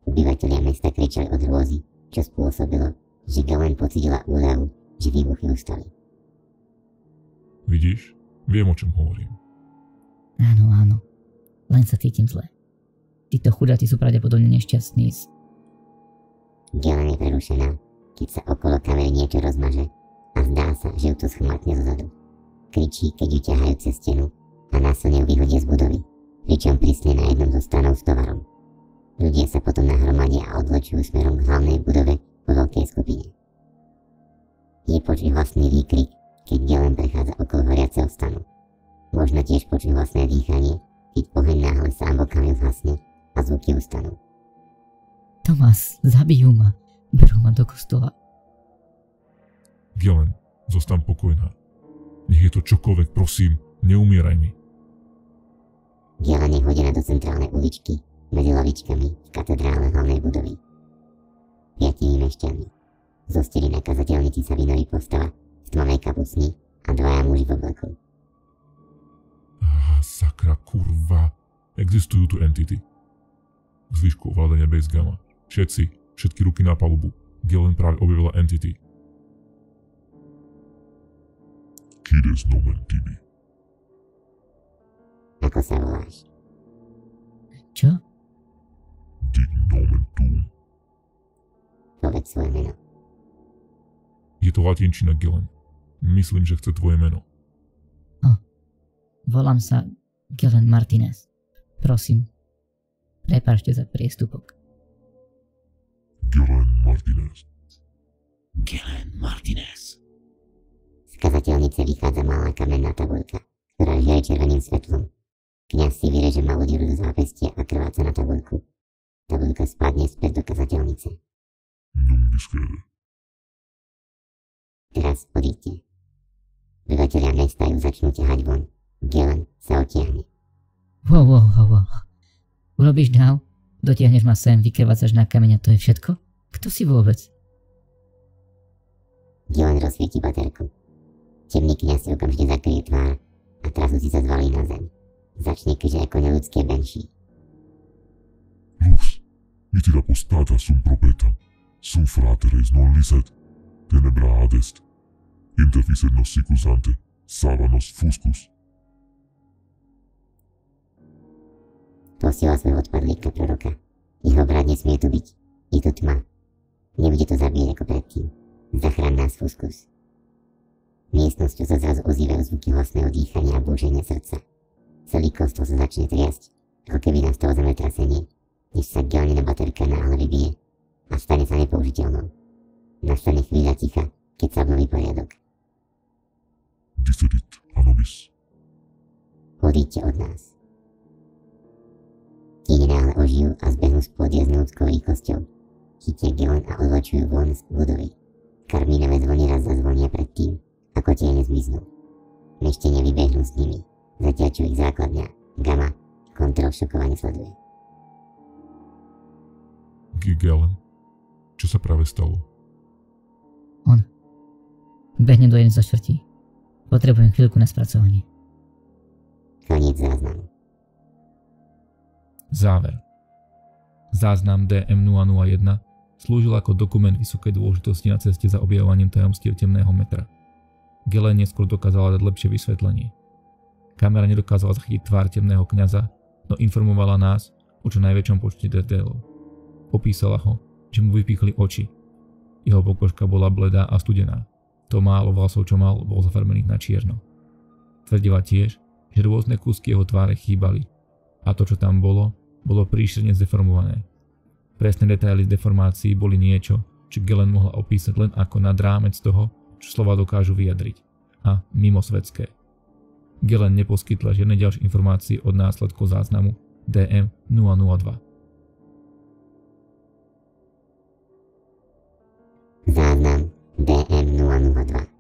Obyvatelia mesta kričali od hrôzy, čo spôsobilo, že Galen pocítila úľavu, že výbuchy ustali. Vidíš? Viem, o čom hovorím. Áno, áno. Len sa cítim zle. Títo chudáci sú pravdepodobne nešťastní z... Galen je prerušená, keď sa okolo kamery niečo rozmaže a zdá sa, že ju to schmatne zozadu kričí, keď ju ťahajú cez stenu a násilne ju vyhodia z budovy, pričom prísne na jednom zo stanov s tovarom. Ľudia sa potom nahromadia a odločujú smerom k hlavnej budove vo veľkej skupine. Je počuť hlasný výkrik, keď Gelen prechádza okolo horiaceho stanu. Možno tiež počuť hlasné dýchanie, keď oheň náhle sám bokami zhasne a zvuky ustanú. Tomas, zabijú ma. Berú ma do kostola. Gelen, zostan pokojná. Nech je to čokoľvek, prosím, neumieraj mi. Diela nehodená do centrálnej uličky, medzi lavičkami v katedrále hlavnej budovy. Piatimi mešťanmi. Zo steny na kazateľnici sa vynorí postava v tmavej kapucni a dvaja muži v obleku. Sakra kurva. Existujú tu entity. K zvyšku ovládania Base Gamma. Všetci, všetky ruky na palubu. Gillen práve objavila entity. Kides nomen tibi. Voláš? Čo? Dig nomen tuum. Meno. Je to latinčina Gillen. Myslím, že chce tvoje meno. Volám sa Gelen Martinez. Prosím, prepáčte za priestupok. Gelen Martinez. Gelen Martinez. Z kazateľnice vychádza malá kamenná tabuľka, ktorá žije červeným svetlom. Kňaz si vyreže malú dieru do zápestia a krváca na tabuľku. Tabuľka spadne späť do kazateľnice. Discede. Teraz odíďte. Obyvatelia mesta ju začnú ťahať von. Gelen sa odtiahne. Wow, wow, wow, wow. Urobíš dáv? Dotiahneš ma sem, vykrvácaš na kameň a to je všetko? Kto si vôbec? Gelen rozsvieti baterku. Temný kniaz si okamžite zakryje tvár a trasúci sa zvalí na zem. Začne kričať ako neludské benší. Lux, mitira postata sum propeta, sum frateres non licet, tenebra adest, interficet nos sicus ante, salva nos fuscus. Posiela svojho odpadlíka proroka. Jeho brat nesmie tu byť. Je tu tma. Nebude to zabíjať ako predtým. Zachráň nás, Fuskus. Miestnosťou sa zrazu ozývajú zvuky hlasného dýchania a búženia srdca. Celý kostol sa začne triasť, ako keby nastalo zemetrasenie, než sa Gionina baterka náhle vybije a stane sa nepoužiteľnou. Nastane chvíľa ticha, keď sa obnoví poriadok. Diferit Anobis. Odíďte od nás. Tiene náhle ožijú a zbehnú spod ľudskou rýchlosťou. Chytia Gillen a odvočujú von z budovy. Karmínové zvony raz zazvonia pred tým, ako tiene zmiznú. Meštenia vybehnú s nimi, zatiaľ čo ich základňa, Gamma, kontrol šokovane sleduje. Gigelen. Čo sa práve stalo? On. Behnem do jednej zo štvrtí. Potrebujem chvíľku na spracovanie. Koniec záznamu. Záver. Záznam DM001 slúžil ako dokument vysokej dôležitosti na ceste za objavovaním tajomstiev temného metra. Gele neskôr dokázala dať lepšie vysvetlenie. Kamera nedokázala zachytiť tvár temného kňaza, no informovala nás o čo najväčšom počte detailov. Popísala ho, že mu vypichli oči. Jeho pokožka bola bledá a studená. To málo vlasov, čo mal, bol zafarbených na čierno. Tvrdila tiež, že rôzne kúsky jeho tváre chýbali a to, čo tam bolo, bolo príšerne zdeformované. Presné detaily z deformácií boli niečo, čo Gelen mohla opísať len ako nad rámec toho, čo slova dokážu vyjadriť. A mimosvedské. Gelen neposkytla žiadne ďalšie informácie od následkov záznamu DM 002. Záznam DM 002.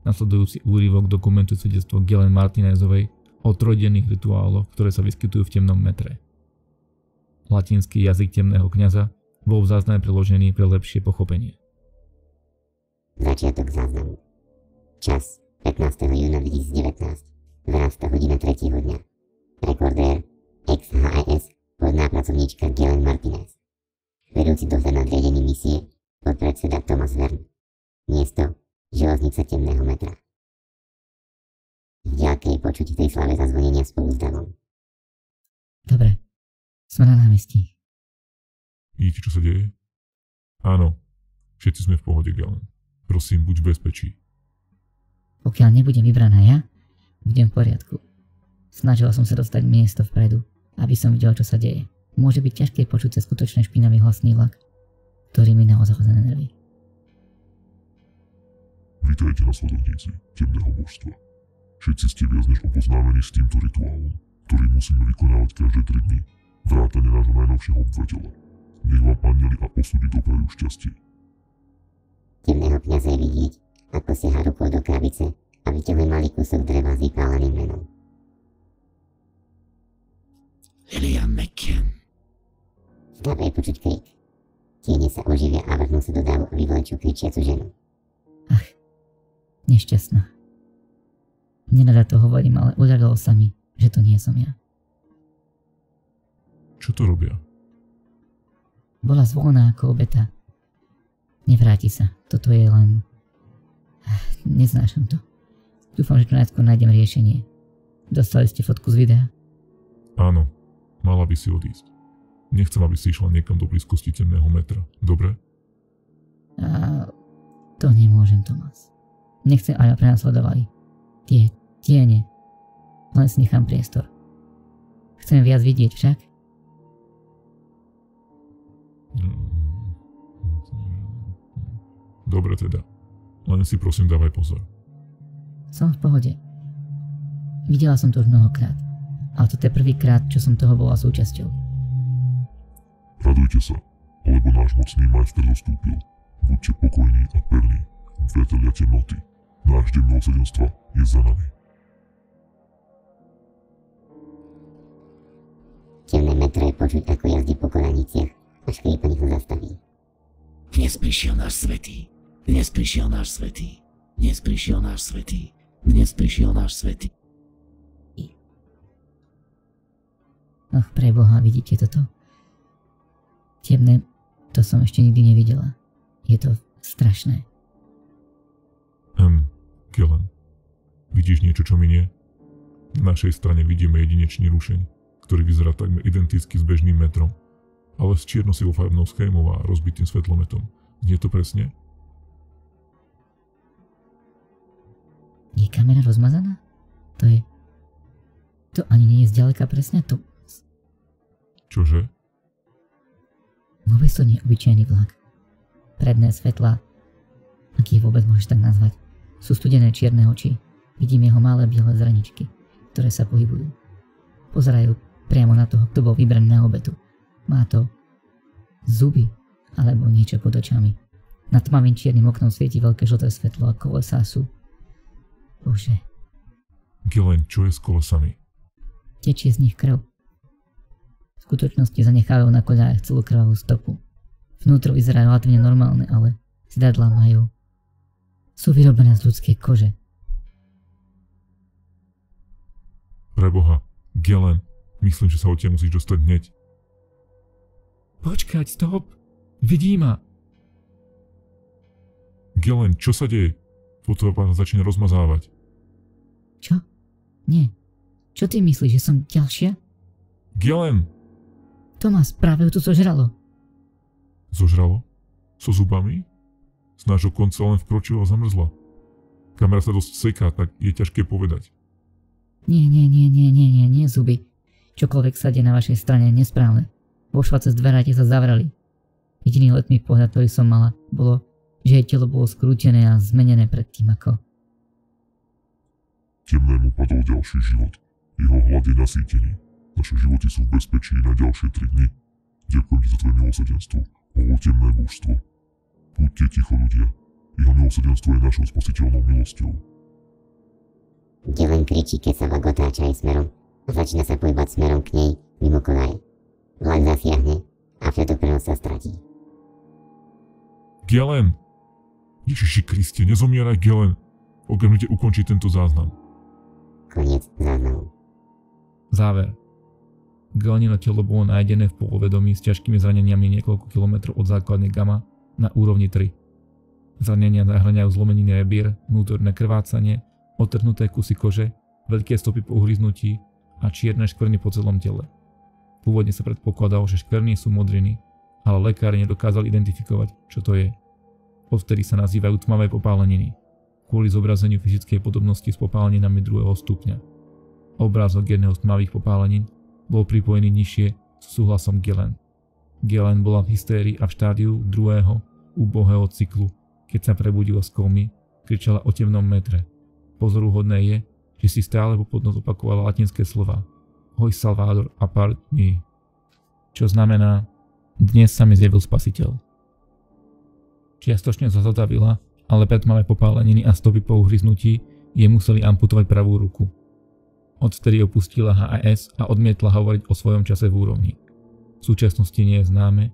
Nasledujúci úryvok dokumentuje svedectvo Gelen Martinezovej o trojdenných rituáloch, ktoré sa vyskytujú v temnom metre. Latinský jazyk temného kňaza bol v zázname preložený pre lepšie pochopenie. Začiatok záznamu. Čas 15. júna 2019, 12. hodina 3. dňa. Rekordér ex-HIS podná pracovníčka Galen Martinez. Vedúci dohľad nad riadením misie podpredseda Thomas Vern. Miesto železnica temného metra. V ďalkej počuť tej slave zazvonenia spolu s davom. Dobre. Sme na námestí. Vidíte, čo sa deje? Áno. Všetci sme v pohode, Galen. Prosím, buď v bezpečí. Pokiaľ nebudem vybraná ja, budem v poriadku. Snažila som sa dostať miesto vpredu, aby som videl, čo sa deje. Môže byť ťažké počuť cez skutočne špinavý hlasný vlak, ktorý mi naozaj na nervy. Vítajte na sledovníci temného božstva. Všetci ste viac než oboznámení s týmto rituálom, ktorý musíme vykonávať každé 3 dny, vrátane nášho najnovšieho obdvateľa. Nech vám anieli a osudy doprajú šťastie. Temného kniaza je vidieť, ako si rukou do krabice a vyťahuje malý kúsok dreva s vypáleným menom. Elian McKen. V dáve je počuť krik. Tiene sa oživia a vrhnú sa do davu a vyvlečú kričiacu ženu. Ach, nešťastná. Nenada to hovorím, ale udarilo sa mi, že to nie som ja. Čo to robia? Bola zvolená ako obeta. Nevráti sa. Toto je len... Neznášam to. Dúfam, že čo najskôr nájdem riešenie. Dostali ste fotku z videa? Áno, mala by si odísť. Nechcem, aby si išla niekam do blízkosti temného metra. Dobre? A to nemôžem, Tomas. Nechcem, aby ma prenasledovali. Tie tiene. Len si nechám priestor. Chcem viac vidieť však. Dobre teda. Len si prosím dávaj pozor. Som v pohode. Videla som to už mnohokrát. Ale toto je prvýkrát, čo som toho bola súčasťou. Radujte sa, lebo náš mocný majster zostúpil. Buďte pokojní a pevní, priatelia temnoty. Náš deň milosrdenstva je za nami. Temné metro je počuť, ako jazdí po kolaniciach a škrípanie sa zastaví. Dnes prišiel náš svetý. Dnes prišiel náš svetý. Dnes prišiel náš svetý. Dnes prišiel náš svetý. Ach, preboha, vidíte toto? Temné, to som ešte nikdy nevidela. Je to strašné. Hm, Kellen. Vidíš niečo, čo mi nie? Na našej strane vidíme jedinečný rušeň, ktorý vyzerá takmer identicky s bežným metrom, ale s čierno-sivou farebnou schémou a rozbitým svetlometom. Nie je to presne? Je kamera rozmazaná? To je... To ani nie je zďaleka presne to... Čože? Vôbec to nie je obyčajný vlak. Predné svetla, ak ich vôbec môžeš tak nazvať, sú studené čierne oči. Vidím jeho malé biele zraničky, ktoré sa pohybujú. Pozerajú priamo na toho, kto bol vybraný na obetu. Má to zuby alebo niečo pod očami. Nad tmavým čiernym oknom svieti veľké žlté svetlo a kolesá sú Bože. Gillen, čo je s kolesami? Tečie z nich krv. V skutočnosti zanechávajú na koľajach celú krvavú stopu. Vnútro vyzerá relatívne normálne, ale zradlá majú. Sú vyrobené z ľudskej kože. Preboha, Gelen, myslím, že sa odtiaľ musíš dostať hneď. Počkať, stop! Vidí ma! Gelen, čo sa deje? Fotoaparát začína rozmazávať. Čo? Nie. Čo ty myslíš, že som ďalšia? Gelen! Tomás, práve ju tu zožralo. Zožralo? So zubami? Z nášho konca len vkročila a zamrzla. Kamera sa dosť seká, tak je ťažké povedať. Nie, nie, nie, nie, nie, nie, nie, zuby. Čokoľvek sa deje na vašej strane je nesprávne. Vošla cez dveráte sa zavrali. Jediný letný pohľad, ktorý som mala, bolo, že jej telo bolo skrútené a zmenené pred tým ako... Temnému padol ďalší život. Jeho hlad je nasýtený. Naše životy sú v bezpečí na ďalšie 3 dni. Ďakujem ti za tvoje milosrdenstvo. Bolo temné božstvo. Buďte ticho ľudia. Jeho milosrdenstvo je našou spasiteľnou milosťou. Len kričí, keď sa otáča aj smerom začína sa pohybať smerom k nej mimo kolaje. Vlak zasiahne a prenos sa stratí. Gelen! Ježiši Kriste, nezomieraj Gelen! Okamžite ukončí tento záznam. Koniec záznamu. Záver. Gelenino telo bolo nájdené v polovedomí s ťažkými zraneniami niekoľko kilometrov od základnej gama na úrovni 3. Zranenia zahrňajú zlomeniny rebier, vnútorné krvácanie, otrhnuté kusy kože, veľké stopy po uhryznutí a čierne škvrny po celom tele. Pôvodne sa predpokladalo, že škvrny sú modriny, ale lekári nedokázali identifikovať, čo to je. Odvtedy sa nazývajú tmavé popáleniny, kvôli zobrazeniu fyzickej podobnosti s popáleninami druhého stupňa. Obrázok jedného z tmavých popálenín bol pripojený nižšie s súhlasom Gelen. Gelen bola v hystérii a v štádiu druhého, úbohého cyklu. Keď sa prebudila z komy, kričala o temnom metre. Pozoruhodné je, že si stále popodnosť opakovala latinské slova Hoj Salvador apart mi. Čo znamená Dnes sa mi zjavil spasiteľ. Čiastočne sa zotavila, ale predmavé popáleniny a stopy po uhryznutí jej museli amputovať pravú ruku. Odvtedy opustila HAS a odmietla hovoriť o svojom čase v úrovni. V súčasnosti nie je známe,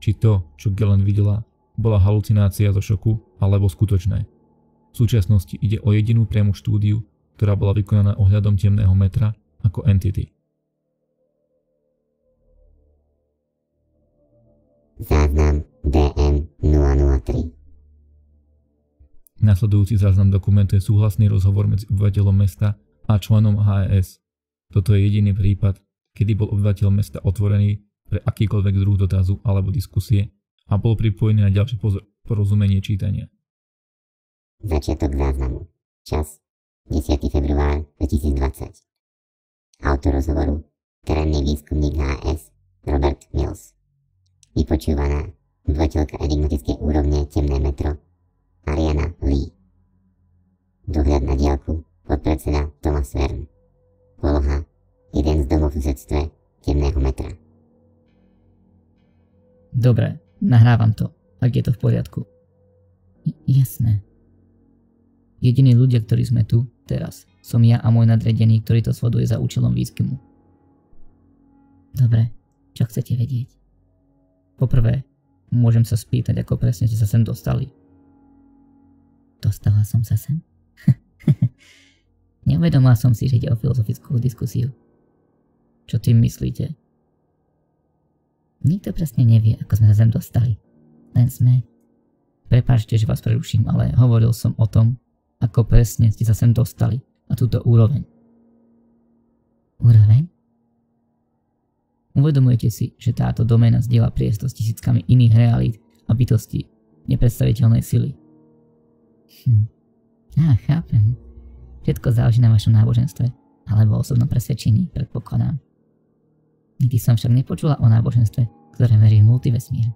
či to, čo Gelen videla, bola halucinácia zo šoku alebo skutočné. V súčasnosti ide o jedinú priamu štúdiu, ktorá bola vykonaná ohľadom temného metra ako entity. Záznam DM003 Nasledujúci záznam dokumentuje súhlasný rozhovor medzi obyvateľom mesta a členom HES. Toto je jediný prípad, kedy bol obyvateľ mesta otvorený pre akýkoľvek druh dotazu alebo diskusie a bol pripojený na ďalšie porozumenie čítania. Začiatok záznamu. Čas 10. február 2020. Autor rozhovoru terénny výskumník HAS Robert Mills. Vypočúvaná obyvateľka enigmatickej úrovne Temné metro Ariana Lee. Dohľad na diálku podpredseda Thomas Wern. Poloha jeden z domov v susedstve temného metra. Dobre, nahrávam to, ak je to v poriadku. J- jasné. Jediní ľudia, ktorí sme tu, teraz, som ja a môj nadredený, ktorý to sleduje za účelom výskumu. Dobre, čo chcete vedieť? Poprvé, môžem sa spýtať, ako presne ste sa sem dostali. Dostala som sa sem? Neuvedomila som si, že ide o filozofickú diskusiu. Čo tým myslíte? Nikto presne nevie, ako sme sa sem dostali. Len sme... Prepáčte, že vás preruším, ale hovoril som o tom, ako presne ste sa sem dostali na túto úroveň. Úroveň? Uvedomujete si, že táto doména zdieľa priestor s tisíckami iných realít a bytostí nepredstaviteľnej sily. Hm. Á, chápem. Všetko záleží na vašom náboženstve alebo osobnom presvedčení, predpokladám. Nikdy som však nepočula o náboženstve, ktoré verí v multivesmír.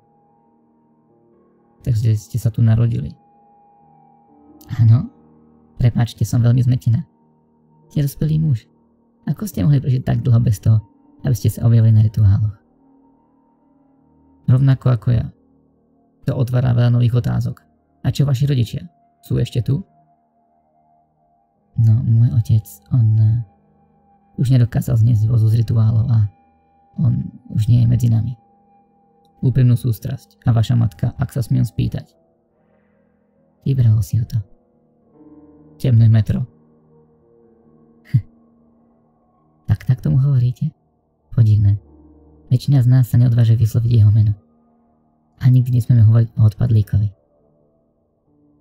Takže ste sa tu narodili. Áno, prepáčte, som veľmi zmetená. Ste dospelý muž. Ako ste mohli prežiť tak dlho bez toho, aby ste sa objavili na rituáloch? Rovnako ako ja. To otvára veľa nových otázok. A čo vaši rodičia? Sú ešte tu? No, môj otec, on uh, už nedokázal zniesť vozu z rituálov a on už nie je medzi nami. Úprimnú sústrasť a vaša matka, ak sa smiem spýtať. Vybralo si ho to. Temné metro. tak tak tomu hovoríte? Podivné. Väčšina z nás sa neodváže vysloviť jeho meno. A nikdy nesmieme hovoriť o odpadlíkovi.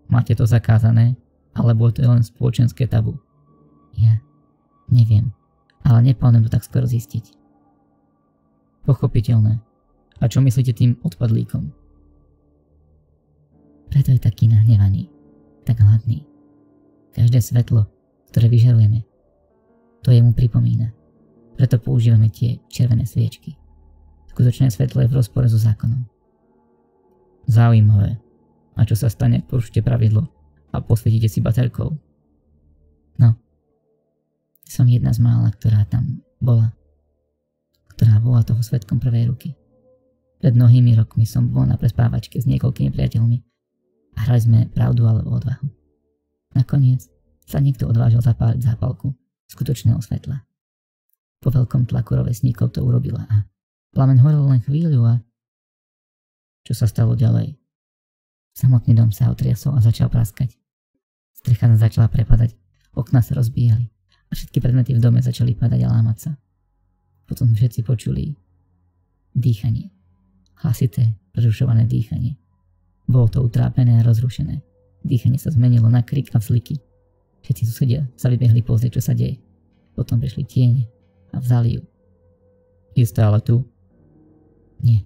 Máte to zakázané, alebo to je len spoločenské tabu? Ja neviem, ale neplánujem to tak skoro zistiť. Pochopiteľné. A čo myslíte tým odpadlíkom? Preto je taký nahnevaný, tak hladný. Každé svetlo, ktoré vyžarujeme, to jemu pripomína. Preto používame tie červené sviečky. Skutočné svetlo je v rozpore so zákonom. Zaujímavé. A čo sa stane, ak porušíte pravidlo a posvetíte si baterkou? No, som jedna z mála, ktorá tam bola ktorá bola toho svetkom prvej ruky. Pred mnohými rokmi som bol na prespávačke s niekoľkými priateľmi a hrali sme pravdu alebo odvahu. Nakoniec sa niekto odvážil zapáliť zápalku skutočného svetla. Po veľkom tlaku rovesníkov to urobila a plamen horel len chvíľu a čo sa stalo ďalej? Samotný dom sa otriasol a začal praskať. Strecha začala prepadať, okna sa rozbíjali a všetky predmety v dome začali padať a lámať sa. Potom všetci počuli dýchanie. Hlasité, prerušované dýchanie. Bolo to utrápené a rozrušené. Dýchanie sa zmenilo na krik a vzliky. Všetci susedia sa vybehli pozrieť, čo sa deje. Potom prišli tiene a vzali ju. Je stále tu? Nie.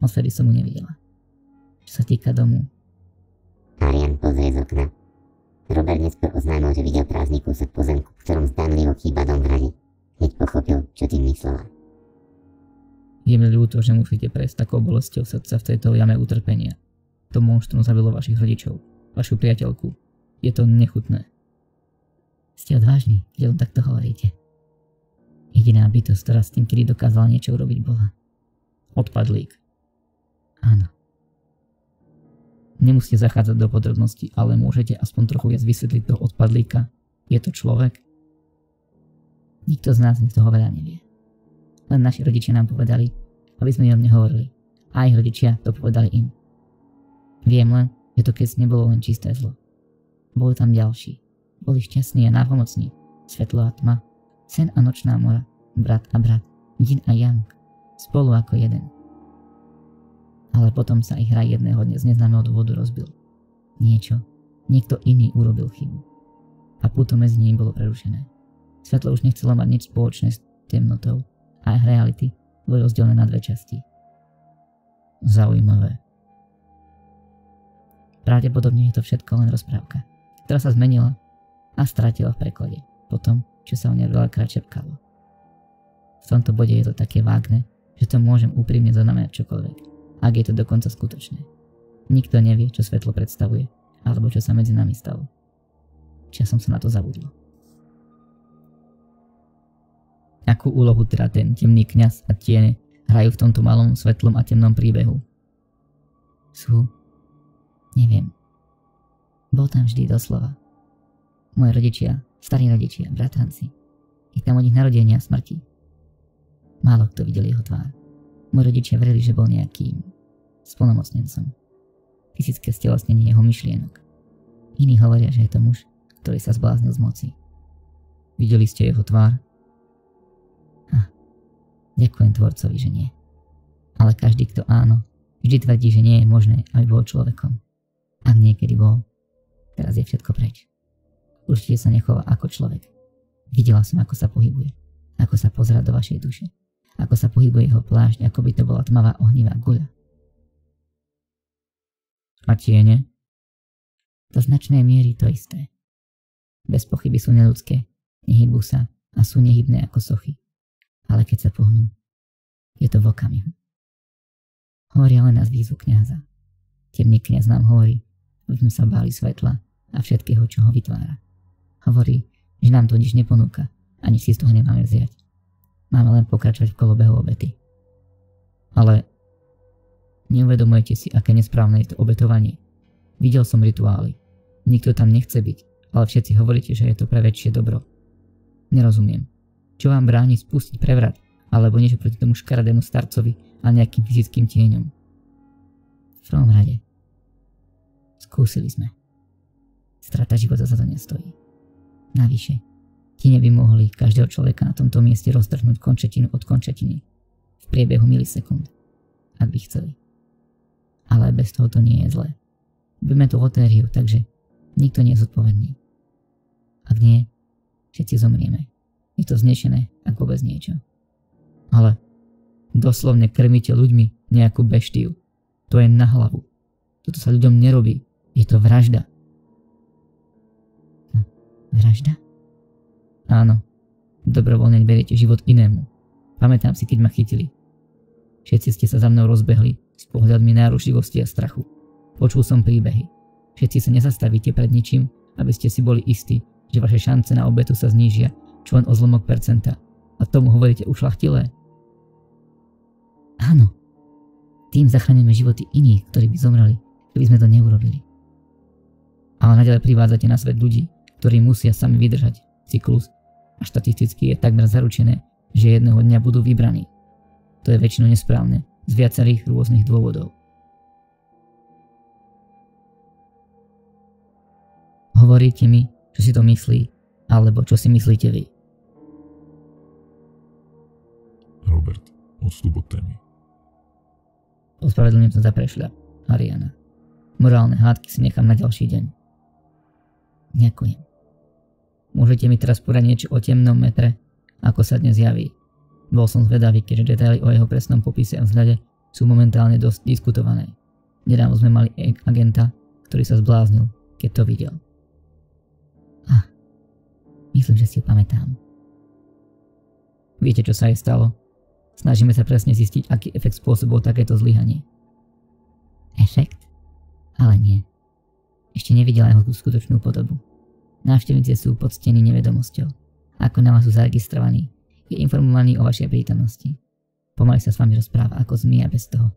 Odvtedy som mu nevidela. Čo sa týka domu. Arian pozrie z okna. Robert neskôr oznámil, že videl prázdny kúsok pozemku, v ktorom zdanlivo chýba dom v hrade. Hneď pochopil, čo tým myslela. Je mi ľúto, že musíte prejsť takou bolestou srdca v tejto jame utrpenia. To monštrum zabilo vašich rodičov, vašu priateľku. Je to nechutné. Ste odvážni, keď o takto hovoríte. Jediná bytosť, ktorá s tým kedy dokázala niečo urobiť, bola odpadlík. Áno. Nemusíte zachádzať do podrobností, ale môžete aspoň trochu viac vysvetliť toho odpadlíka. Je to človek? Nikto z nás toho veľa nevie. Len naši rodičia nám povedali, aby sme o mne hovorili. A ich rodičia to povedali im. Viem len, že to keď nebolo len čisté zlo. Boli tam ďalší. Boli šťastní a nápomocní. Svetlo a tma. Sen a nočná mora. Brat a brat. Yin a yang. Spolu ako jeden. Ale potom sa ich hra jedného dňa z neznámeho dôvodu rozbil. Niečo. Niekto iný urobil chybu. A puto medzi nimi bolo prerušené. Svetlo už nechcelo mať nič spoločné s temnotou a reality boli rozdelené na dve časti. Zaujímavé. Pravdepodobne je to všetko len rozprávka, ktorá sa zmenila a stratila v preklade, potom, čo sa o nej veľakrát šepkalo. V tomto bode je to také vágne, že to môžem úprimne znamenať čokoľvek, ak je to dokonca skutočné. Nikto nevie, čo svetlo predstavuje, alebo čo sa medzi nami stalo. Časom sa na to zabudlo. Akú úlohu teda ten temný kňaz a tiene hrajú v tomto malom svetlom a temnom príbehu? Sú? Neviem. Bol tam vždy doslova. Moje rodičia, starí rodičia, bratranci. Ich tam od nich narodenia a smrti. Málo kto videl jeho tvár. Moji rodičia verili, že bol nejakým spolnomocnencom. Fyzické stelesnenie jeho myšlienok. Iní hovoria, že je to muž, ktorý sa zbláznil z moci. Videli ste jeho tvár? Ďakujem tvorcovi, že nie. Ale každý, kto áno, vždy tvrdí, že nie je možné, aby bol človekom. Ak niekedy bol, teraz je všetko preč. Určite sa nechová ako človek. Videla som, ako sa pohybuje. ako sa pozera do vašej duše, ako sa pohybuje jeho plášť, ako by to bola tmavá ohnivá guľa. A tiene? Do značnej miery to isté. Bez pochyby sú neludské, nehybú sa a sú nehybné ako sochy. Ale keď sa pohnú, je to v okamihu. Hovoria len na výzvu kniaza. Temný kniaz nám hovorí, sme sa báli svetla a všetkého, čo ho vytvára. Hovorí, že nám to nič neponúka, ani si z toho nemáme vziať. Máme len pokračovať v kolobehu obety. Ale neuvedomujete si, aké nesprávne je to obetovanie. Videl som rituály. Nikto tam nechce byť, ale všetci hovoríte, že je to pre väčšie dobro. Nerozumiem. Čo vám bráni spustiť prevrat, alebo niečo proti tomu škaredému starcovi a nejakým fyzickým tieňom? V prvom rade. Skúsili sme. Strata života za to nestojí. Navyše, Ti by mohli každého človeka na tomto mieste roztrhnúť končetinu od končetiny v priebehu milisekúnd, ak by chceli. Ale bez toho to nie je zlé. Budeme tú lotériu, takže nikto nie je zodpovedný. Ak nie, všetci zomrieme. Je to znešené ako vôbec niečo. Ale doslovne krmíte ľuďmi nejakú beštiu. To je na hlavu. Toto sa ľuďom nerobí. Je to vražda. Hm, vražda? Áno, dobrovoľne beriete život inému. Pamätám si, keď ma chytili. Všetci ste sa za mnou rozbehli s pohľadmi nárušivosti a strachu. Počul som príbehy. Všetci sa nezastavíte pred ničím, aby ste si boli istí, že vaše šance na obetu sa znížia čo len o zlomok percenta. A tomu hovoríte ušlachtilé? Áno. Tým zachránime životy iných, ktorí by zomreli, keby sme to neurobili. Ale naďalej privádzate na svet ľudí, ktorí musia sami vydržať cyklus a štatisticky je takmer zaručené, že jedného dňa budú vybraní. To je väčšinou nesprávne, z viacerých rôznych dôvodov. Hovoríte mi, čo si to myslí, alebo čo si myslíte vy. Robert, odstup od témy. Ospravedlňujem sa za prešľap, Ariana. Morálne hádky si nechám na ďalší deň. Ďakujem. Môžete mi teraz povedať niečo o temnom metre, ako sa dnes javí. Bol som zvedavý, keďže detaily o jeho presnom popise a vzhľade sú momentálne dosť diskutované. Nedávno sme mali agenta, ktorý sa zbláznil, keď to videl. Ah, myslím, že si ho pamätám. Viete, čo sa jej stalo? Snažíme sa presne zistiť, aký efekt spôsobol takéto zlyhanie. Efekt? Ale nie. Ešte nevidela jeho skutočnú podobu. Návštevníci sú poctení nevedomosťou. Ako na vás sú zaregistrovaní, je informovaný o vašej prítomnosti. Pomaly sa s vami rozpráva ako zmia bez toho,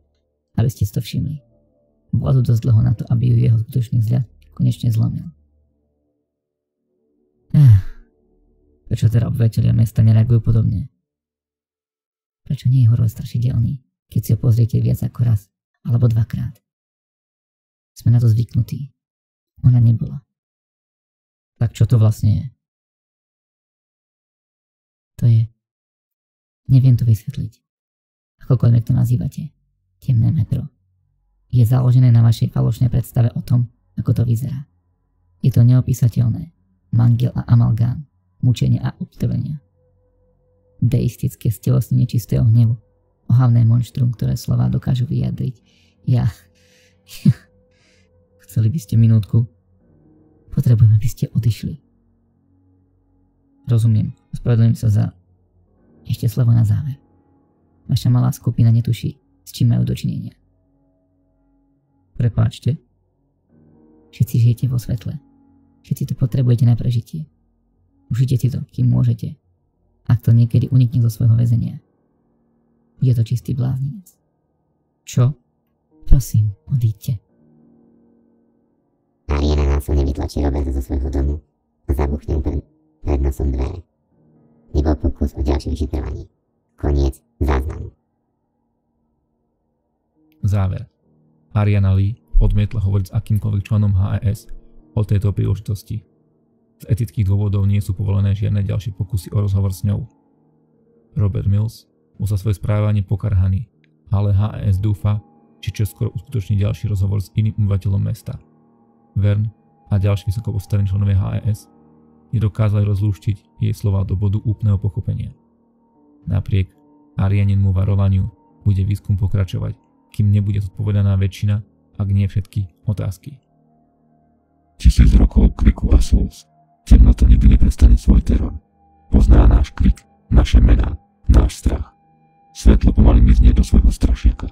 aby ste si to všimli. Bola tu dosť dlho na to, aby ju jeho skutočný vzhľad konečne zlomil. Ah, prečo teda obyvateľia mesta nereagujú podobne? Prečo nie je horor strašidelný, keď si ho pozriete viac ako raz, alebo dvakrát? Sme na to zvyknutí. Ona nebola. Tak čo to vlastne je? To je... Neviem to vysvetliť. Akokoľvek to nazývate. Temné metro. Je založené na vašej falošnej predstave o tom, ako to vyzerá. Je to neopísateľné. Mangel a amalgám. Mučenie a obtrvenia. Deistické stelosnenie čistého hnevu. Ohavné monštrum, ktoré slova dokážu vyjadriť. Ja... Chceli by ste minútku? Potrebujem, aby ste odišli. Rozumiem, ospravedlňujem sa za... Ešte slovo na záver. Vaša malá skupina netuší, s čím majú dočinenia. Prepáčte. Všetci žijete vo svetle. Všetci to potrebujete na prežitie. Užite si to, kým môžete. Ak to niekedy unikne zo svojho väzenia. Je to čistý blázninec. Čo? Prosím, odíďte. Ariana násilne vytlačí Roberta zo svojho domu a zabuchne pred, pred nosom dvere. Nebol pokus o ďalšie vyšetrovanie. Koniec záznamu. Záver. Ariana Lee odmietla hovoriť s akýmkoľvek členom HES o tejto príležitosti. Z etických dôvodov nie sú povolené žiadne ďalšie pokusy o rozhovor s ňou. Robert Mills bol sa svoje správanie pokarhaný, ale HES dúfa, či čoskoro uskutoční ďalší rozhovor s iným obyvateľom mesta. Vern a ďalší vysoko postavení členovia HES nedokázali rozlúštiť jej slova do bodu úplného pochopenia. Napriek Arianinmu varovaniu bude výskum pokračovať, kým nebude zodpovedaná väčšina, ak nie všetky otázky. Tisíc rokov kriku a slz. Temnota nikdy neprestane svoj teror. Pozná náš krik, naše mená, náš strach. Svetlo pomaly miznie do svojho strašiaka.